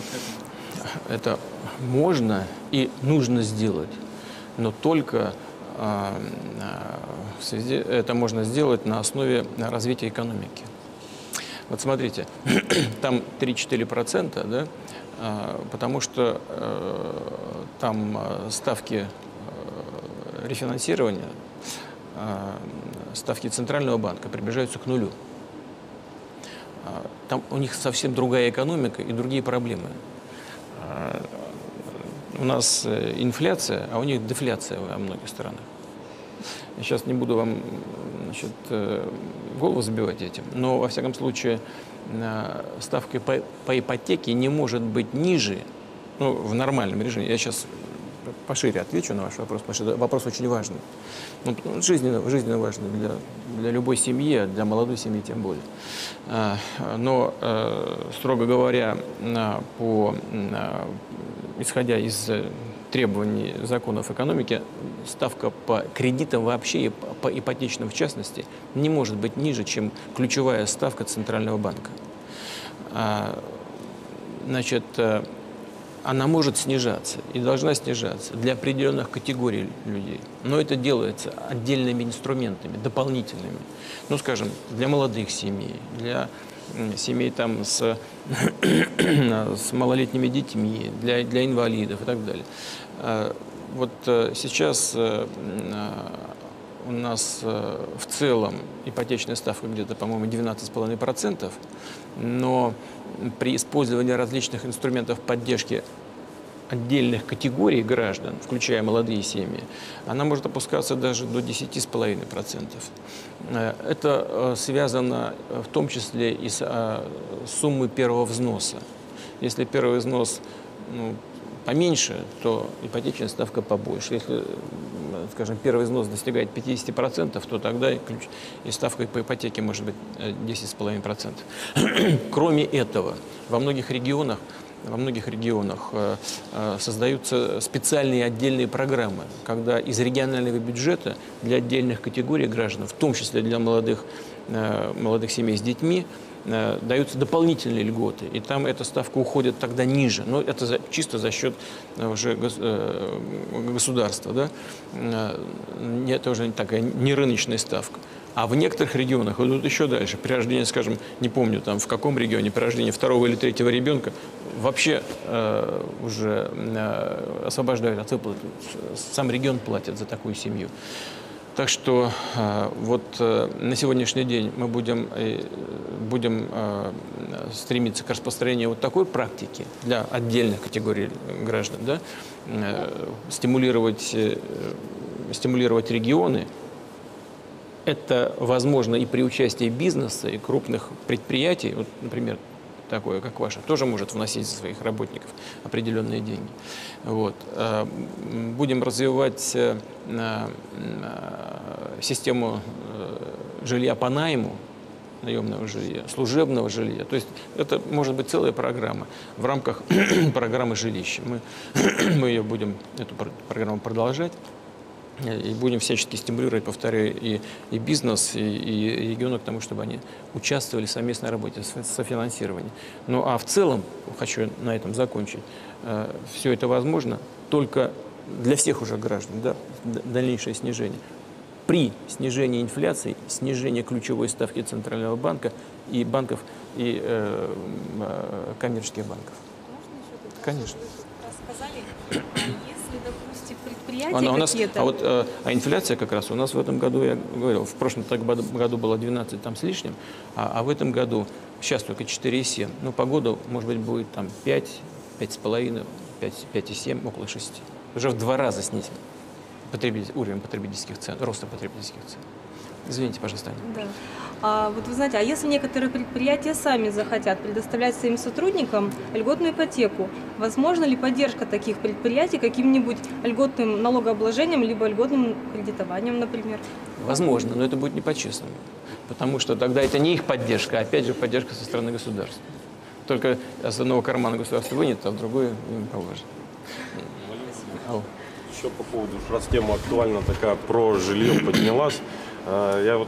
Это можно и нужно сделать, но только в связи, это можно сделать на основе развития экономики. Вот смотрите, там 3-4%, да, а, потому что э, там э, ставки э, рефинансирования, ставки Центрального банка приближаются к нулю. А, там у них совсем другая экономика и другие проблемы. А, у нас инфляция, а у них дефляция во многих странах. Сейчас не буду вам значит, э, голову забивать этим, но, во всяком случае, э, ставка по, по ипотеке не может быть ниже, ну, в нормальном режиме. Я сейчас пошире отвечу на ваш вопрос, потому что вопрос очень важный. Ну, жизненно, жизненно важный для, для любой семьи, а для молодой семьи тем более. А, но, э, строго говоря, по, исходя из требований законов экономики, ставка по кредитам вообще и по ипотечным в частности не может быть ниже, чем ключевая ставка Центрального банка. А, значит, э, она может снижаться и должна снижаться для определенных категорий людей. Но это делается отдельными инструментами, дополнительными. Ну, скажем, для молодых семей, для семей там с, с малолетними детьми, для, для инвалидов и так далее. Вот э, сейчас э, у нас э, в целом ипотечная ставка где-то, по-моему, 12,5%, но при использовании различных инструментов поддержки отдельных категорий граждан, включая молодые семьи, она может опускаться даже до 10,5%. Это связано в том числе и с суммой первого взноса. Если первый взнос ну, поменьше, то ипотечная ставка побольше. Если, скажем, первый взнос достигает 50%, то тогда ключ, и ставка по ипотеке может быть 10,5%. Э, Кроме этого, во многих регионах во многих регионах э, э, создаются специальные отдельные программы, когда из регионального бюджета для отдельных категорий граждан, в том числе для молодых, молодых семей с детьми, э, даются дополнительные льготы, и там эта ставка уходит тогда ниже. Но это за, чисто за счет э, уже э, государства. Да? Э, это уже такая не рыночная ставка. А в некоторых регионах идут еще дальше. При рождении, скажем, не помню там в каком регионе, при рождении второго или третьего ребенка вообще э, уже э, освобождают от выплат. Сам регион платит за такую семью. Так что э, вот э, на сегодняшний день мы будем, э, будем стремиться к распространению вот такой практики для отдельных категорий граждан, да? стимулировать, стимулировать регионы это возможно и при участии бизнеса, и крупных предприятий, вот, например, такое, как ваше, тоже может вносить за своих работников определенные деньги. Вот. Э, будем развивать э, э, систему жилья по найму, наемного жилья, служебного жилья. То есть это может быть целая программа в рамках программы жилища. Мы, мы ее будем, эту программу продолжать. И будем всячески стимулировать, повторяю, и, и бизнес, и, и регионы к тому, чтобы они участвовали в совместной работе, софинансировании. Ну а в целом, хочу на этом закончить, э, все это возможно только для всех уже граждан, да, дальнейшее снижение. При снижении инфляции, снижении ключевой ставки Центрального банка и банков, и э, э, коммерческих банков. Конечно. Рассказали, если, допустим, предприятия Она у нас, а вот э, а инфляция как раз у нас в этом году, я говорил, в прошлом году было 12 там с лишним, а, а в этом году сейчас только 4,7. Ну, по году, может быть, будет там 5, 5,5, 5,7, около 6. Уже в два раза снизим потребитель, уровень потребительских цен, роста потребительских цен. Извините, пожалуйста. Да. А, вот вы знаете, а если некоторые предприятия сами захотят предоставлять своим сотрудникам льготную ипотеку, возможно ли поддержка таких предприятий каким-нибудь льготным налогообложением, либо льготным кредитованием, например? Возможно, но это будет не по-честному. Потому что тогда это не их поддержка, а опять же поддержка со стороны государства. Только с одного кармана государство вынет, а в другой им положит. Еще по поводу, раз тема актуальна такая, про жилье поднялась. А, я вот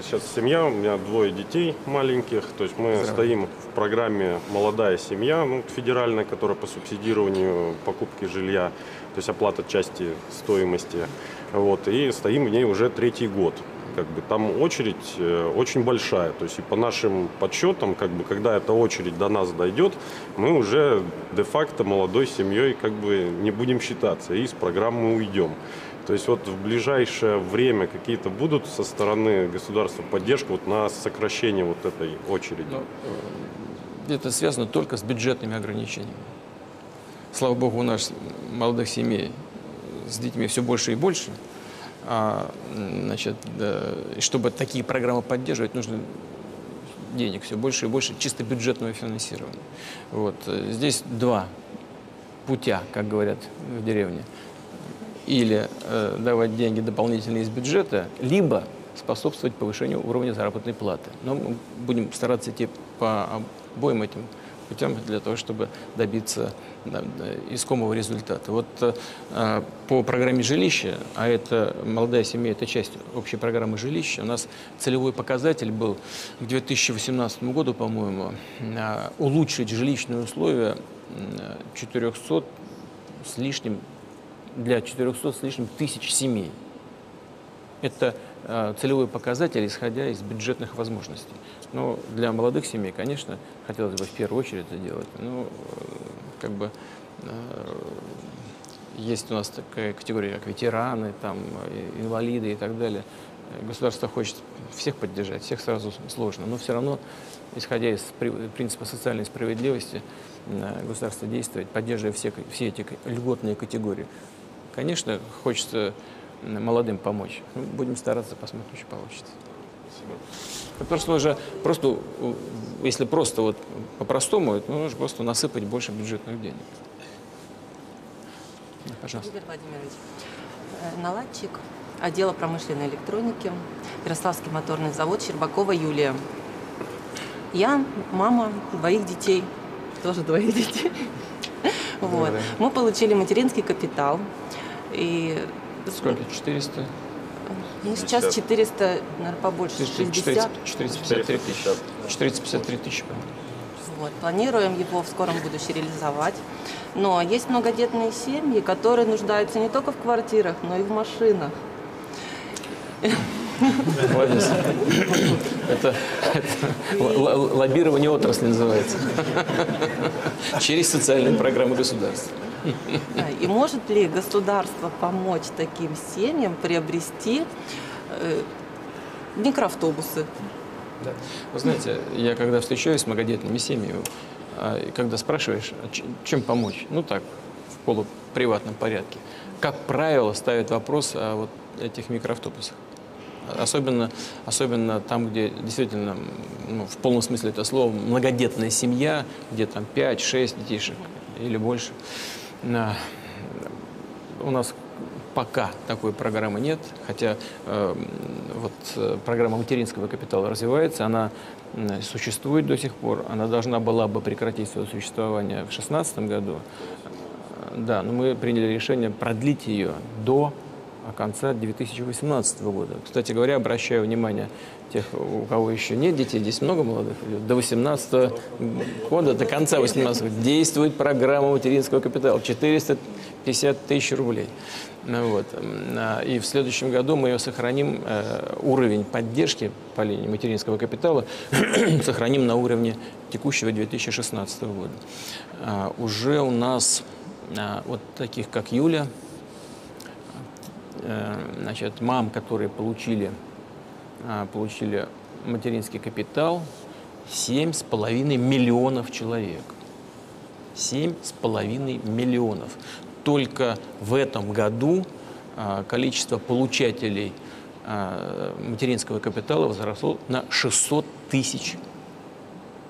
сейчас э, семья, у меня двое детей маленьких, то есть мы стоим в программе «Молодая семья», ну, федеральная, которая по субсидированию покупки жилья, то есть оплата части стоимости, вот, и стоим в ней уже третий год. Как бы там очередь э, очень большая, то есть и по нашим подсчетам, как бы, когда эта очередь до нас дойдет, мы уже де-факто молодой семьей как бы не будем считаться и из программы уйдем. То есть вот в ближайшее время какие-то будут со стороны государства поддержка вот на сокращение вот этой очереди? Но, э, это связано только с бюджетными ограничениями. Слава богу, у нас молодых семей с детьми все больше и больше. А, значит, чтобы такие программы поддерживать, нужно денег все больше и больше чисто бюджетного финансирования. Вот. Здесь два путя, как говорят в деревне или э, давать деньги дополнительные из бюджета, либо способствовать повышению уровня заработной платы. Но мы будем стараться идти по обоим этим путям для того, чтобы добиться искомого результата. Вот э, по программе жилища, а это молодая семья, это часть общей программы жилища, у нас целевой показатель был к 2018 году, по-моему, улучшить жилищные условия 400 с лишним для 400 с лишним тысяч семей. Это э, целевой показатель, исходя из бюджетных возможностей. Но для молодых семей, конечно, хотелось бы в первую очередь это делать. Ну, как бы э, есть у нас такая категория, как ветераны, там, инвалиды и так далее. Государство хочет всех поддержать, всех сразу сложно, но все равно, исходя из принципа социальной справедливости, государство действует, поддерживая все, все эти льготные категории. Конечно, хочется молодым помочь. Ну, будем стараться, посмотрим, что получится. Спасибо. Просто уже просто, если просто вот по-простому, это нужно просто насыпать больше бюджетных денег. Пожалуйста. Игорь Владимирович, э, наладчик отдела промышленной электроники, Ярославский моторный завод, Щербакова Юлия. Я мама двоих детей, тоже двоих детей. Вот. Мы получили материнский капитал. И... Сколько? 400? Ну, сейчас 400, наверное, побольше, 60. 453 тысячи. 453 тысячи, Вот, планируем его в скором будущем реализовать. Но есть многодетные семьи, которые нуждаются не только в квартирах, но и в машинах. Молодец. Это, это лоббирование отрасли называется. Через социальные программы государства. И может ли государство помочь таким семьям приобрести э, микроавтобусы? Да. Вы знаете, я когда встречаюсь с многодетными семьями, а, когда спрашиваешь, а чем помочь, ну так, в полуприватном порядке, как правило, ставят вопрос о вот этих микроавтобусах. Особенно, особенно там, где действительно, ну, в полном смысле этого слова, многодетная семья, где там 5-6 детишек или больше. У нас пока такой программы нет, хотя э, вот э, программа материнского капитала развивается, она э, существует до сих пор, она должна была бы прекратить свое существование в 2016 году, да, но мы приняли решение продлить ее до конца 2018 года. Кстати говоря, обращаю внимание тех, у кого еще нет детей, здесь много молодых до 18 года, до конца 18 года действует программа материнского капитала, 450 тысяч рублей. Ну вот. И в следующем году мы ее сохраним, э, уровень поддержки по линии материнского капитала сохраним на уровне текущего 2016 года. А, уже у нас а, вот таких, как Юля, значит, мам, которые получили а, получили материнский капитал 7,5 миллионов человек. 7,5 миллионов. Только в этом году а, количество получателей а, материнского капитала возросло на 600 тысяч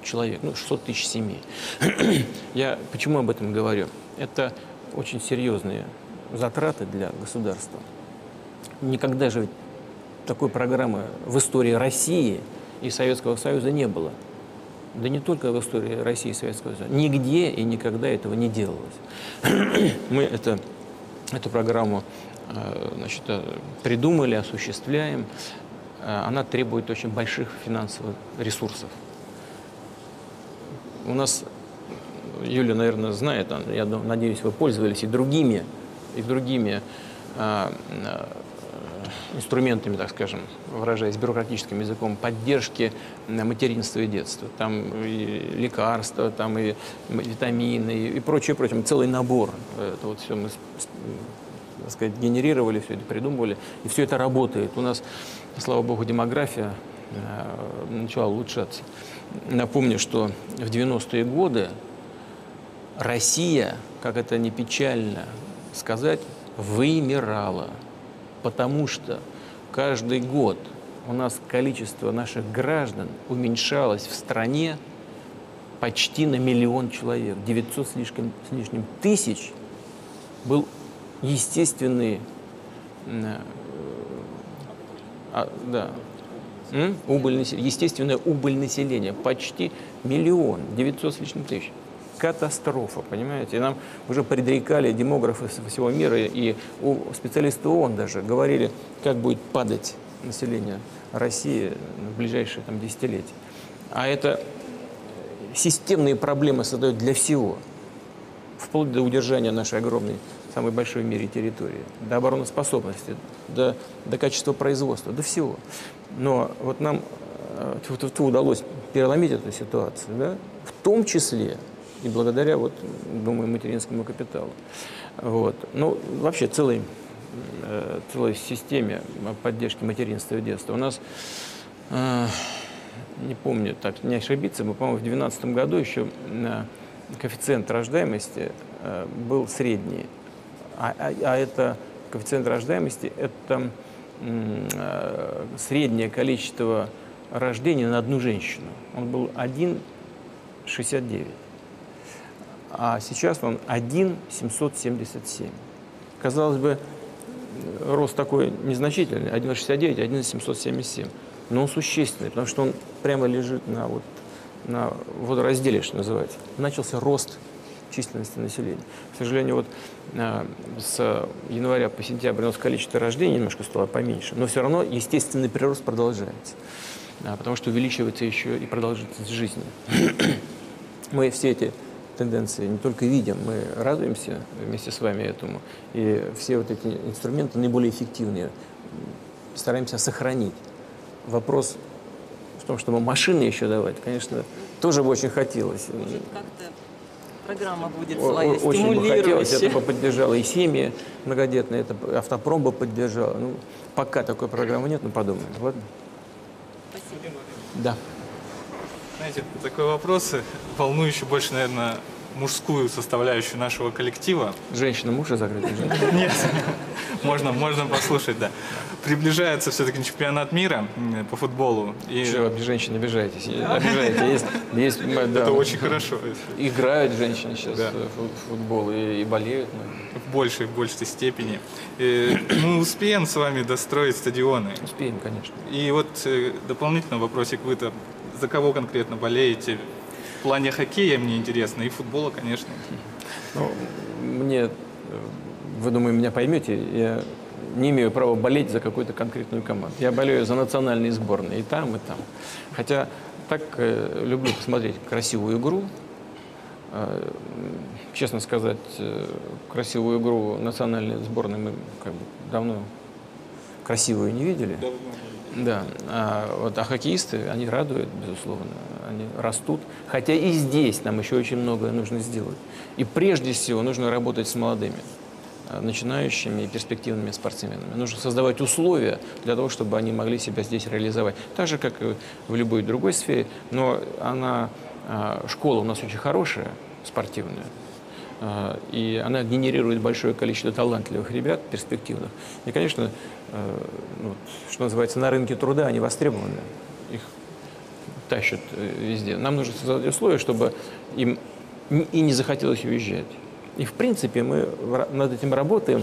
человек, ну, 600 тысяч семей. Я почему об этом говорю? Это очень серьезные затраты для государства. Никогда же такой программы в истории России и Советского Союза не было. Да не только в истории России и Советского Союза. Нигде и никогда этого не делалось. Мы это, эту программу э, значит, э, придумали, осуществляем. Э, она требует очень больших финансовых ресурсов. У нас, Юля, наверное, знает, я надеюсь, вы пользовались и другими, и другими инструментами, так скажем, выражаясь бюрократическим языком, поддержки материнства и детства. Там и лекарства, там и витамины, и прочее, прочее. Целый набор. Это вот все мы так сказать, генерировали, все это придумывали. И все это работает. У нас, слава богу, демография э, начала улучшаться. Напомню, что в 90-е годы Россия, как это не печально сказать, вымирала потому что каждый год у нас количество наших граждан уменьшалось в стране почти на миллион человек. 900 с лишним, с лишним тысяч был естественный э, а, да, убыль, естественная убыль населения. Почти миллион, 900 с лишним тысяч катастрофа, понимаете? И нам уже предрекали демографы всего мира, и у специалисты ООН даже говорили, как будет падать население России в ближайшие там, десятилетия. А это системные проблемы создают для всего, вплоть до удержания нашей огромной, самой большой в мире территории, до обороноспособности, до, до качества производства, до всего. Но вот нам э, удалось переломить эту ситуацию, да? в том числе и благодаря, вот, думаю, материнскому капиталу. Вот. Ну, вообще целой, э, целой системе поддержки материнства и детства. У нас, э, не помню, так, не ошибиться, мы, по-моему, в 2012 году еще э, коэффициент рождаемости э, был средний. А, а, а это коэффициент рождаемости – это э, среднее количество рождений на одну женщину. Он был 1,69 а сейчас он 1,777. Казалось бы, рост такой незначительный, 1,69, 1,777, но он существенный, потому что он прямо лежит на, вот, на водоразделе, что называется. Начался рост численности населения. К сожалению, вот э, с января по сентябрь у нас количество рождений немножко стало поменьше, но все равно естественный прирост продолжается, э, потому что увеличивается еще и продолжительность жизни. Мы все эти тенденции не только видим, мы радуемся вместе с вами этому. И все вот эти инструменты наиболее эффективные стараемся сохранить. Вопрос в том, чтобы машины еще давать, конечно, тоже бы очень хотелось. Может, как-то программа будет своя, Очень бы хотелось, это бы поддержало и семьи многодетные, это автопром бы поддержал. Ну, пока такой программы нет, но подумаем. Ладно? Спасибо. Да. Знаете, такой вопрос, волнующий больше, наверное, мужскую составляющую нашего коллектива. Женщина мужа закрыта? Нет, можно, можно послушать, да. Приближается все-таки чемпионат мира по футболу. И... Что женщин обижаетесь? Обижаете. Есть, есть, да, Это очень хорошо. Играют женщины сейчас да. в футбол и, и болеют. В большей, в большей степени. И мы успеем с вами достроить стадионы? Успеем, конечно. И вот э, дополнительный вопросик. Вы-то за кого конкретно болеете? В плане хоккея мне интересно, и футбола, конечно. Ну, мне, вы, думаю, меня поймете, я не имею права болеть за какую-то конкретную команду. Я болею за национальные сборные и там, и там. Хотя так э, люблю посмотреть красивую игру. Э, честно сказать, э, красивую игру национальной сборной мы как бы давно красивую не видели. Давно. Да, а, вот, а хоккеисты, они радуют, безусловно, они растут. Хотя и здесь нам еще очень многое нужно сделать. И прежде всего нужно работать с молодыми, а, начинающими и перспективными спортсменами. Нужно создавать условия для того, чтобы они могли себя здесь реализовать. Так же, как и в любой другой сфере, но она, а, школа у нас очень хорошая, спортивная. А, и она генерирует большое количество талантливых ребят, перспективных. И, конечно, э, ну, что называется, на рынке труда они востребованы. Их тащат э, везде. Нам нужно создать условия, чтобы им и не захотелось уезжать. И, в принципе, мы над этим работаем.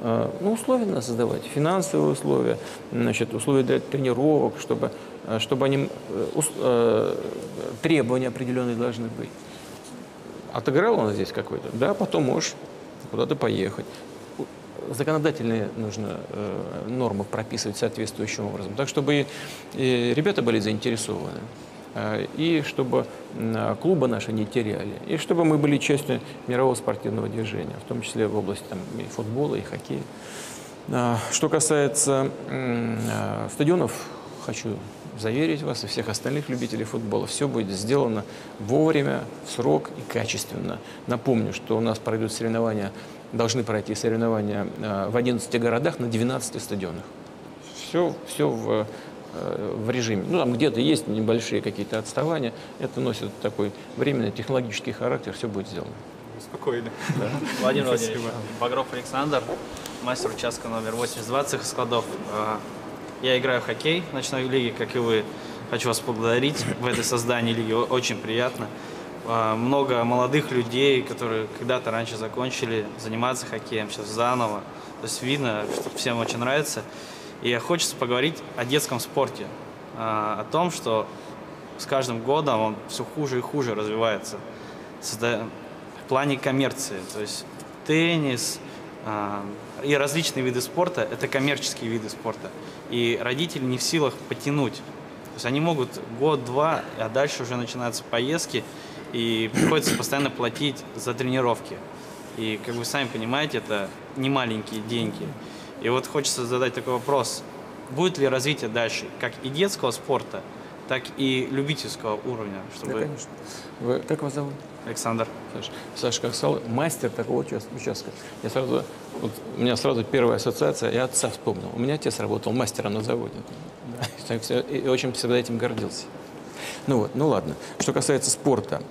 Э, ну, условия надо создавать, финансовые условия, значит, условия для тренировок, чтобы, чтобы они, требования определенные должны быть. Отыграл он здесь какой-то, да, потом можешь куда-то поехать. Законодательные нужно э, нормы прописывать соответствующим образом, так чтобы и, и ребята были заинтересованы, э, и чтобы э, клубы наши не теряли, и чтобы мы были частью мирового спортивного движения, в том числе в области там, и футбола, и хоккея. Э, что касается э, стадионов, хочу заверить вас и всех остальных любителей футбола, все будет сделано вовремя, в срок и качественно. Напомню, что у нас пройдут соревнования, должны пройти соревнования э, в 11 городах на 12 стадионах. Все, все в, э, в режиме. Ну, там где-то есть небольшие какие-то отставания. Это носит такой временный технологический характер, все будет сделано. Спокойно. Да. Владимир Владимирович, Багров Александр, мастер участка номер 82 цеха складов. Я играю в хоккей в ночной лиге, как и вы. Хочу вас поблагодарить в этой создании лиги. Очень приятно. А, много молодых людей, которые когда-то раньше закончили заниматься хоккеем, сейчас заново. То есть видно, что всем очень нравится. И хочется поговорить о детском спорте. А, о том, что с каждым годом он все хуже и хуже развивается. В плане коммерции. То есть теннис, а, и различные виды спорта – это коммерческие виды спорта. И родители не в силах потянуть. То есть они могут год-два, а дальше уже начинаются поездки, и приходится постоянно платить за тренировки. И, как вы сами понимаете, это не маленькие деньги. И вот хочется задать такой вопрос. Будет ли развитие дальше, как и детского спорта, так и любительского уровня? Чтобы... Да, конечно. Вы, как вас зовут? Александр. Саша, Саша как стал мастер такого участка. Я сразу, вот, у меня сразу первая ассоциация, я отца вспомнил. У меня отец работал мастером на заводе. Да. И очень всегда этим гордился. Ну вот, ну ладно. Что касается спорта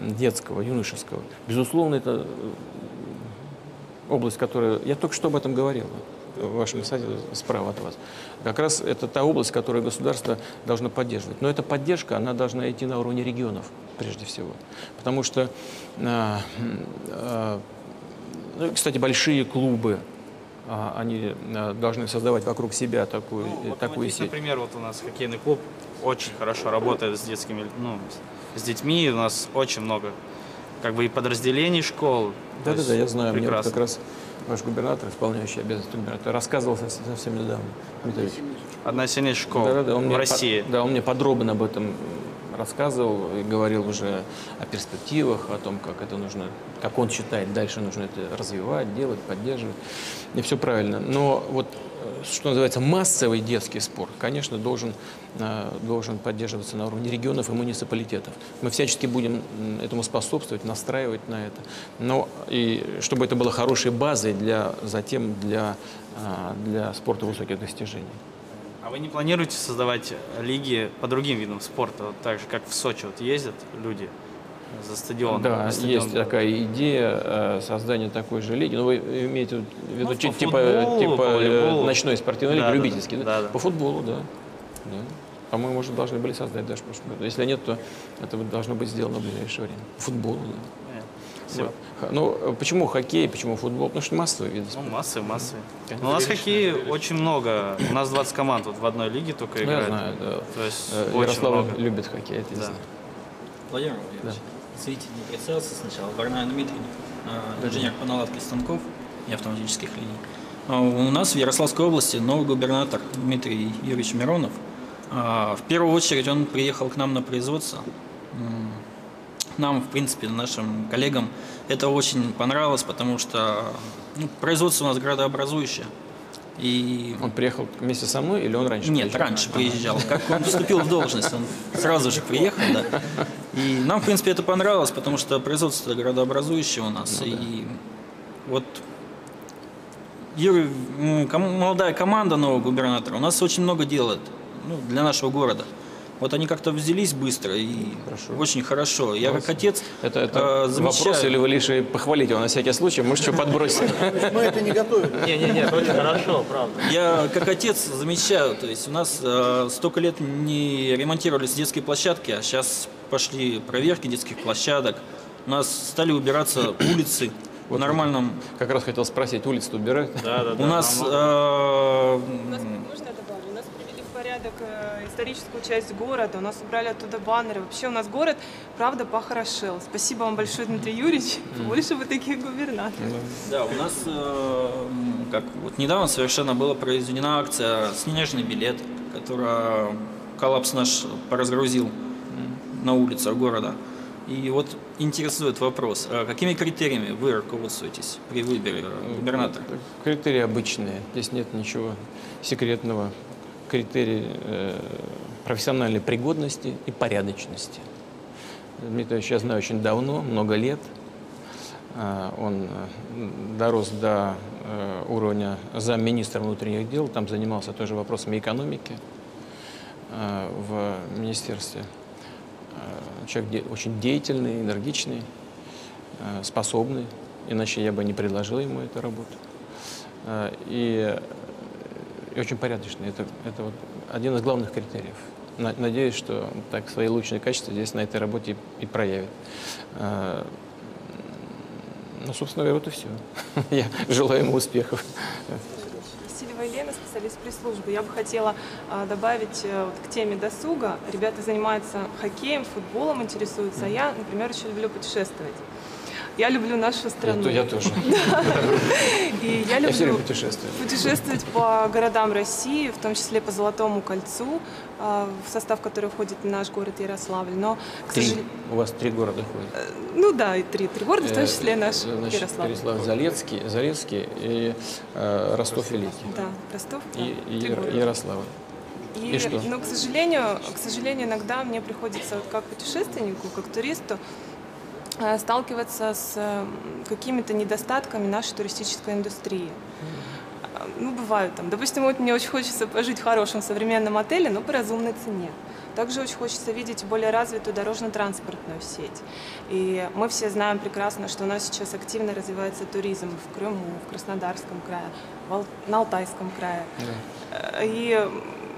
детского, юношеского, безусловно, это э, область, которая... Я только что об этом говорил в вашем сайте справа от вас. Как раз это та область, которую государство должно поддерживать. Но эта поддержка, она должна идти на уровне регионов прежде всего. Потому что, а, а, ну, кстати, большие клубы, а, они должны создавать вокруг себя такую, ну, вот такую сеть. Например, вот у нас хоккейный клуб очень хорошо работает с детскими, ну, с детьми. У нас очень много как бы и подразделений школ. Да-да-да, я знаю. Прекрасно. Мне как раз ваш губернатор, исполняющий обязанности губернатора, рассказывал совсем недавно. Одна из сильнейших школ да, да, да, он в мне России. По, да, он мне подробно об этом рассказывал и говорил уже о перспективах, о том, как это нужно, как он считает, дальше нужно это развивать, делать, поддерживать. И все правильно. Но вот э, что называется массовый детский спорт, конечно, должен, э, должен поддерживаться на уровне регионов и муниципалитетов. Мы всячески будем этому способствовать, настраивать на это. Но и чтобы это было хорошей базой для, затем для, э, для спорта высоких достижений. А вы не планируете создавать лиги по другим видам спорта, вот так же, как в Сочи вот ездят люди за стадион? Да, стадион, есть такая идея э, создания такой же лиги. Ну, вы имеете в виду ну, типа, футболу, типа э, ночной спортивной лиги, да, любительский, да? да? да? По футболу, да. да. По-моему, может, должны были создать даже в прошлом году. Если нет, то это должно быть сделано в ближайшее время. Футбол, да. Все. Ну, почему хоккей, почему футбол? Потому что массовый вид. Ну, массовый, массовый. У нас хоккей очень много. У нас 20 команд вот в одной лиге только ну, играют. Я знаю, да. То есть э, Ярослав любит хоккей, это да. Владимир Владимирович, да. зритель не представился сначала. Варная Дмитрий, э, инженер по наладке станков и автоматических линий. А у нас в Ярославской области новый губернатор Дмитрий Юрьевич Миронов. А, в первую очередь он приехал к нам на производство нам, в принципе, нашим коллегам это очень понравилось, потому что ну, производство у нас градообразующее. И... Он приехал вместе со мной или он раньше Нет, приезжал? раньше приезжал. Как он вступил в должность, он сразу же приехал, да. И нам, в принципе, это понравилось, потому что производство градообразующее у нас. Ну, да. И вот Юрий, молодая команда нового губернатора у нас очень много делает ну, для нашего города. Вот они как-то взялись быстро и хорошо. очень хорошо. Я как отец Это, это э, замечаю... вопрос или вы лишь похвалить его на всякий случай? Может, что подбросить? Мы это не готовим. Не-не-не, очень хорошо, правда. Я как отец замечаю, то есть у нас э, столько лет не ремонтировались детские площадки, а сейчас пошли проверки детских площадок. У нас стали убираться улицы, вот в нормальном... Как раз хотел спросить, улицы убирают? Да, да, да. У нас... Э, порядок э, историческую часть города, у нас убрали оттуда баннеры. Вообще у нас город, правда, похорошел. Спасибо вам большое, Дмитрий Юрьевич. Больше вы таких губернаторов. Да, у нас, э, как вот недавно совершенно была произведена акция «Снежный билет», которая коллапс наш поразгрузил на улицах города. И вот интересует вопрос, а какими критериями вы руководствуетесь при выборе губернатора? Критерии обычные, здесь нет ничего секретного критерий э, профессиональной пригодности и порядочности. Дмитрий я знаю очень давно, много лет. Э, он э, дорос до уровня замминистра внутренних дел, там занимался тоже вопросами экономики в министерстве. Человек очень деятельный, энергичный, способный, иначе я бы не предложил ему эту работу. И и очень порядочный. Это, это вот один из главных критериев. Надеюсь, что так свои лучшие качества здесь на этой работе и, проявит. А, ну, собственно говоря, вот и все. Я желаю ему успехов. Васильева Елена, специалист пресс-службы. Я бы хотела а, добавить э, вот, к теме досуга. Ребята занимаются хоккеем, футболом интересуются, а я, например, еще люблю путешествовать. Я люблю нашу страну. Я, я тоже. И я люблю путешествовать по городам России, в том числе по Золотому кольцу, а, в состав которого входит наш город Ярославль. Но, к сожалению... У вас три города ходят? Э, ну да, и три, три города, в том числе наш Значит, Ярославль. Ярославль, Залецкий, Залецкий и э, Ростов-Великий. Да, Ростов, и, и Ярославль. И, и что? Но, к сожалению, к сожалению, иногда мне приходится как путешественнику, как туристу, Э, сталкиваться с э, какими-то недостатками нашей туристической индустрии. Ну, бывают там. Допустим, вот мне очень хочется пожить в хорошем современном отеле, но по разумной цене. Также очень хочется видеть более развитую дорожно-транспортную сеть. И мы все знаем прекрасно, что у нас сейчас активно развивается туризм в Крыму, в Краснодарском крае, на Алтайском крае. Да. Э, и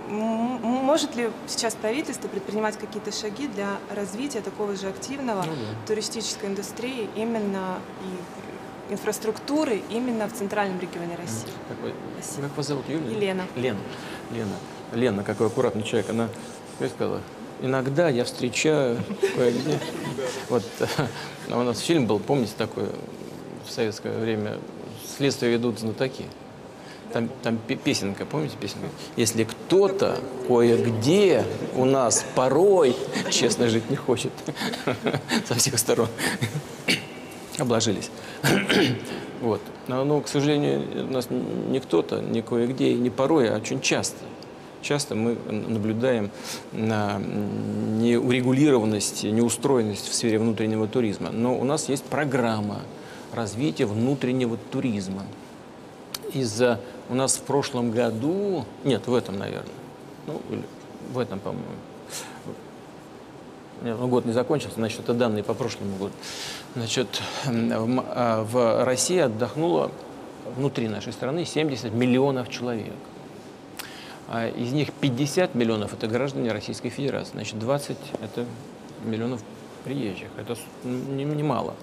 может ли сейчас правительство предпринимать какие-то шаги для развития такого же активного ну, да. туристической индустрии именно и инфраструктуры именно в центральном регионе России? Как, вы, как вас зовут, Юлия? Елена. Лена. Лена. Лена, какой аккуратный человек. Она, я сказала, иногда я встречаю кое-где Вот у нас фильм был, помните, такой в советское время «Следствие ведут знатоки». Там, там песенка, помните песенка? Если кто-то кое-где у нас порой честно жить не хочет со всех сторон, обложились. Вот. Но, но, к сожалению, у нас не кто-то, не кое-где не порой, а очень часто. Часто мы наблюдаем на неурегулированность, неустроенность в сфере внутреннего туризма. Но у нас есть программа развития внутреннего туризма. Из-за у нас в прошлом году, нет, в этом, наверное, ну, в этом, по-моему, нет, ну, год не закончился, значит, это данные по прошлому году. Значит, а, в России отдохнуло внутри нашей страны 70 миллионов человек. А из них 50 миллионов – это граждане Российской Федерации. Значит, 20 – это миллионов приезжих. Это немало.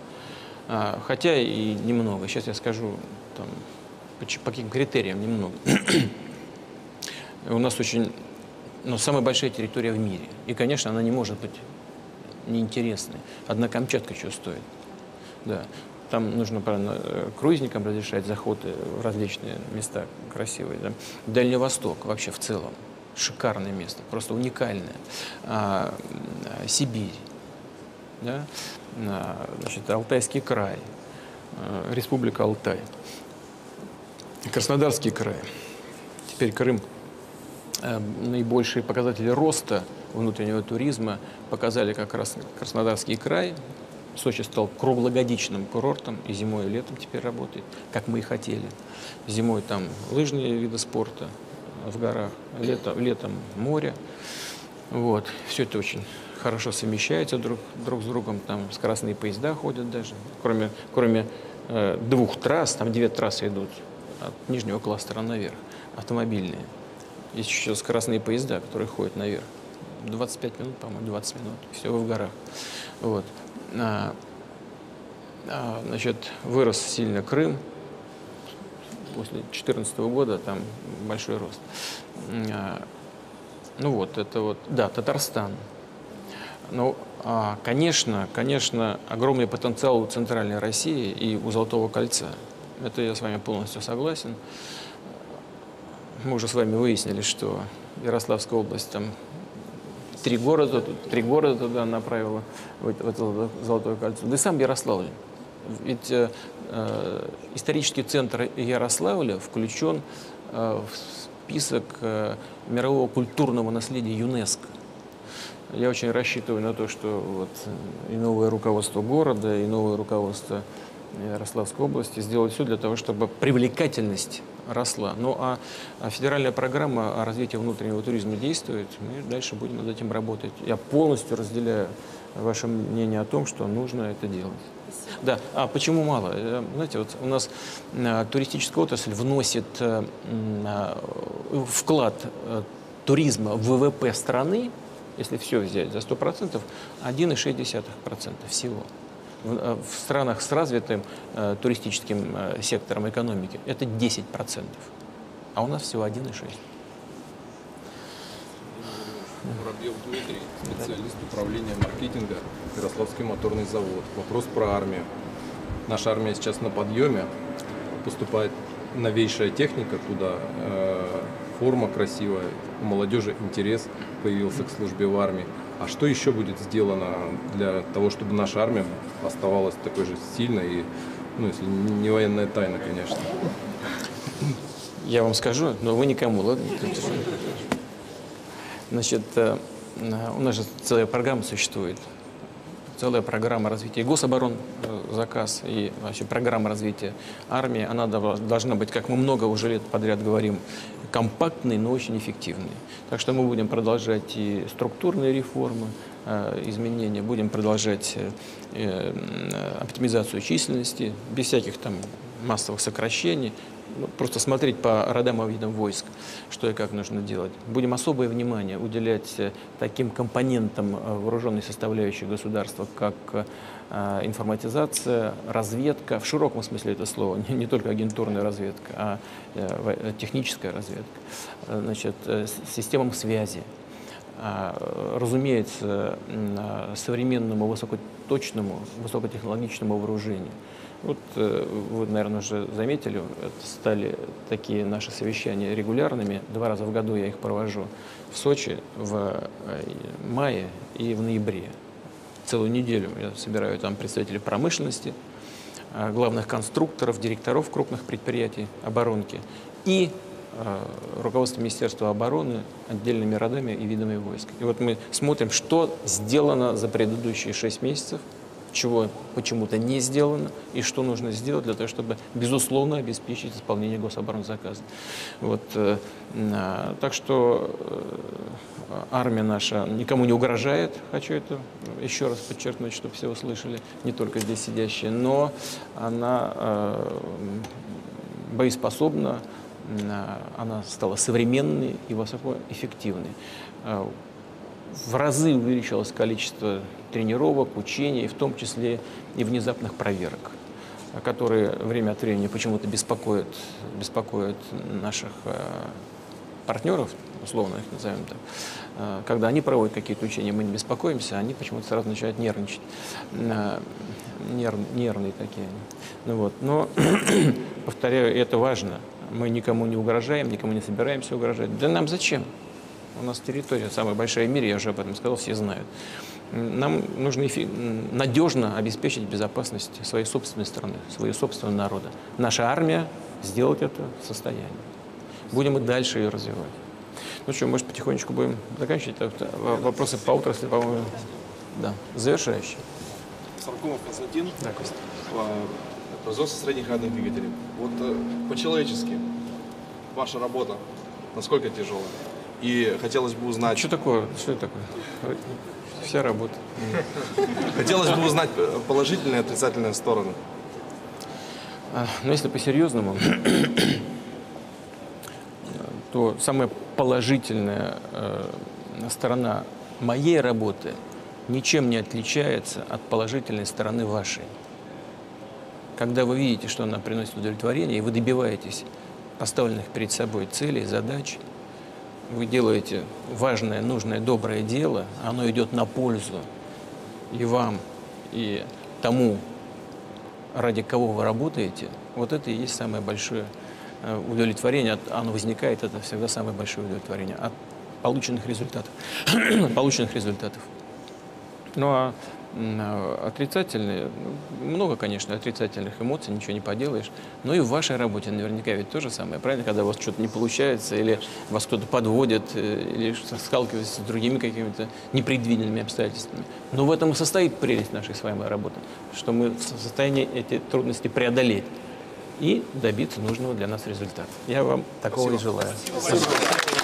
А, хотя и немного. Сейчас я скажу, там, по, по каким критериям немного. У нас очень, ну, самая большая территория в мире. И, конечно, она не может быть неинтересной. Одна Камчатка что стоит. Да. Там нужно, правильно, э, круизникам разрешать заходы в различные места красивые. Да. Дальний Восток вообще в целом. Шикарное место, просто уникальное. А, Сибирь, да? а, значит, Алтайский край, а, Республика Алтай, Краснодарский край, теперь Крым. А, наибольшие показатели роста внутреннего туризма показали как раз Краснодарский край, Сочи стал круглогодичным курортом, и зимой, и летом теперь работает, как мы и хотели. Зимой там лыжные виды спорта в горах, летом, летом море. Вот. Все это очень хорошо совмещается друг, друг с другом, там скоростные поезда ходят даже, кроме, кроме э, двух трасс, там две трассы идут от нижнего кластера наверх, автомобильные. Есть еще скоростные поезда, которые ходят наверх. 25 минут, по-моему, 20 минут, все в горах. Вот. А, а, значит, вырос сильно Крым. После 2014 года там большой рост. А, ну вот, это вот, да, Татарстан. Ну, конечно, конечно, огромный потенциал у Центральной России и у Золотого кольца. Это я с вами полностью согласен. Мы уже с вами выяснили, что Ярославская область там три города, три города туда направила, в, это Золотое кольцо. Да и сам Ярославль. Ведь э, э, исторический центр Ярославля включен э, в список э, мирового культурного наследия ЮНЕСКО. Я очень рассчитываю на то, что вот и новое руководство города, и новое руководство Ярославской области сделают все для того, чтобы привлекательность росла. Ну а, а федеральная программа о развитии внутреннего туризма действует, мы дальше будем над этим работать. Я полностью разделяю ваше мнение о том, что нужно это делать. Да, а почему мало? Э, знаете, вот у нас а, туристическая отрасль вносит а, вклад туризма в ВВП страны, если все взять за 100%, 1,6% всего в, э, в странах с развитым э, туристическим э, сектором экономики это 10%, а у нас всего 1,6%. Воробьев Дмитрий, специалист управления маркетинга, Ярославский моторный завод. Вопрос про армию. Наша армия сейчас на подъеме, поступает новейшая техника туда, э, форма красивая, у молодежи интерес появился к службе в армии. А что еще будет сделано для того, чтобы наша армия оставалась такой же сильной и, ну, если не военная тайна, конечно? Я вам скажу, но вы никому, ладно? Значит, э, у нас же целая программа существует. Целая программа развития гособорон, э, заказ и вообще программа развития армии. Она должна быть, как мы много уже лет подряд говорим, компактный, но очень эффективный. Так что мы будем продолжать и структурные реформы, э, изменения, будем продолжать э, э, оптимизацию численности, без всяких там массовых сокращений, просто смотреть по родам и видам войск, что и как нужно делать. Будем особое внимание уделять таким компонентам вооруженной составляющей государства, как а, информатизация, разведка, в широком смысле это слова, не, не только агентурная разведка, а э, техническая разведка, значит, э, системам связи, а, разумеется, современному высокоточному, высокотехнологичному вооружению. Вот э, вы, наверное, уже заметили, стали такие наши совещания регулярными. Два раза в году я их провожу в Сочи в э, мае и в ноябре. Целую неделю я собираю там представителей промышленности, э, главных конструкторов, директоров крупных предприятий оборонки и руководство Министерства обороны отдельными родами и видами войск. И вот мы смотрим, что сделано за предыдущие шесть месяцев – чего почему-то не сделано и что нужно сделать для того, чтобы, безусловно, обеспечить исполнение гособоронзаказа. Вот, э, э, так что э, армия наша никому не угрожает, хочу это еще раз подчеркнуть, чтобы все услышали, не только здесь сидящие, но она э, боеспособна, э, она стала современной и высокоэффективной. В разы увеличилось количество тренировок, учений, в том числе и внезапных проверок, которые время от времени почему-то беспокоят, беспокоят наших э, партнеров, условно их назовем так. Э, когда они проводят какие-то учения, мы не беспокоимся, они почему-то сразу начинают нервничать. Э, нерв, нервные такие. Ну вот. Но, повторяю, это важно. Мы никому не угрожаем, никому не собираемся угрожать. Да нам зачем? У нас территория самая большая в мире, я уже об этом сказал, все знают. Нам нужно надежно обеспечить безопасность своей собственной страны, своего собственного народа. Наша армия сделать это в состоянии. Будем и дальше ее развивать. Ну что, может, потихонечку будем заканчивать? Вопросы по отрасли, по-моему, да, завершающие. Саркомов Константин. Да, Костя. Производство средних рядных двигателей. Вот э, по-человечески ваша работа насколько тяжелая? И хотелось бы узнать... Что такое? Что это такое? Вся работа. Хотелось бы узнать положительные и отрицательные стороны. А, ну, если по-серьезному, то самая положительная э, сторона моей работы ничем не отличается от положительной стороны вашей. Когда вы видите, что она приносит удовлетворение, и вы добиваетесь поставленных перед собой целей, задач – вы делаете важное, нужное, доброе дело, оно идет на пользу и вам, и тому, ради кого вы работаете, вот это и есть самое большое э, удовлетворение. Оно возникает, это всегда самое большое удовлетворение от полученных результатов. полученных результатов. Ну а отрицательные, ну, много, конечно, отрицательных эмоций, ничего не поделаешь. Но и в вашей работе наверняка ведь то же самое, правильно? Когда у вас что-то не получается, или вас кто-то подводит, э, или сталкиваетесь с другими какими-то непредвиденными обстоятельствами. Но в этом и состоит прелесть нашей с вами работы, что мы в состоянии эти трудности преодолеть и добиться нужного для нас результата. Я вам такого Спасибо. и желаю. Спасибо. Спасибо.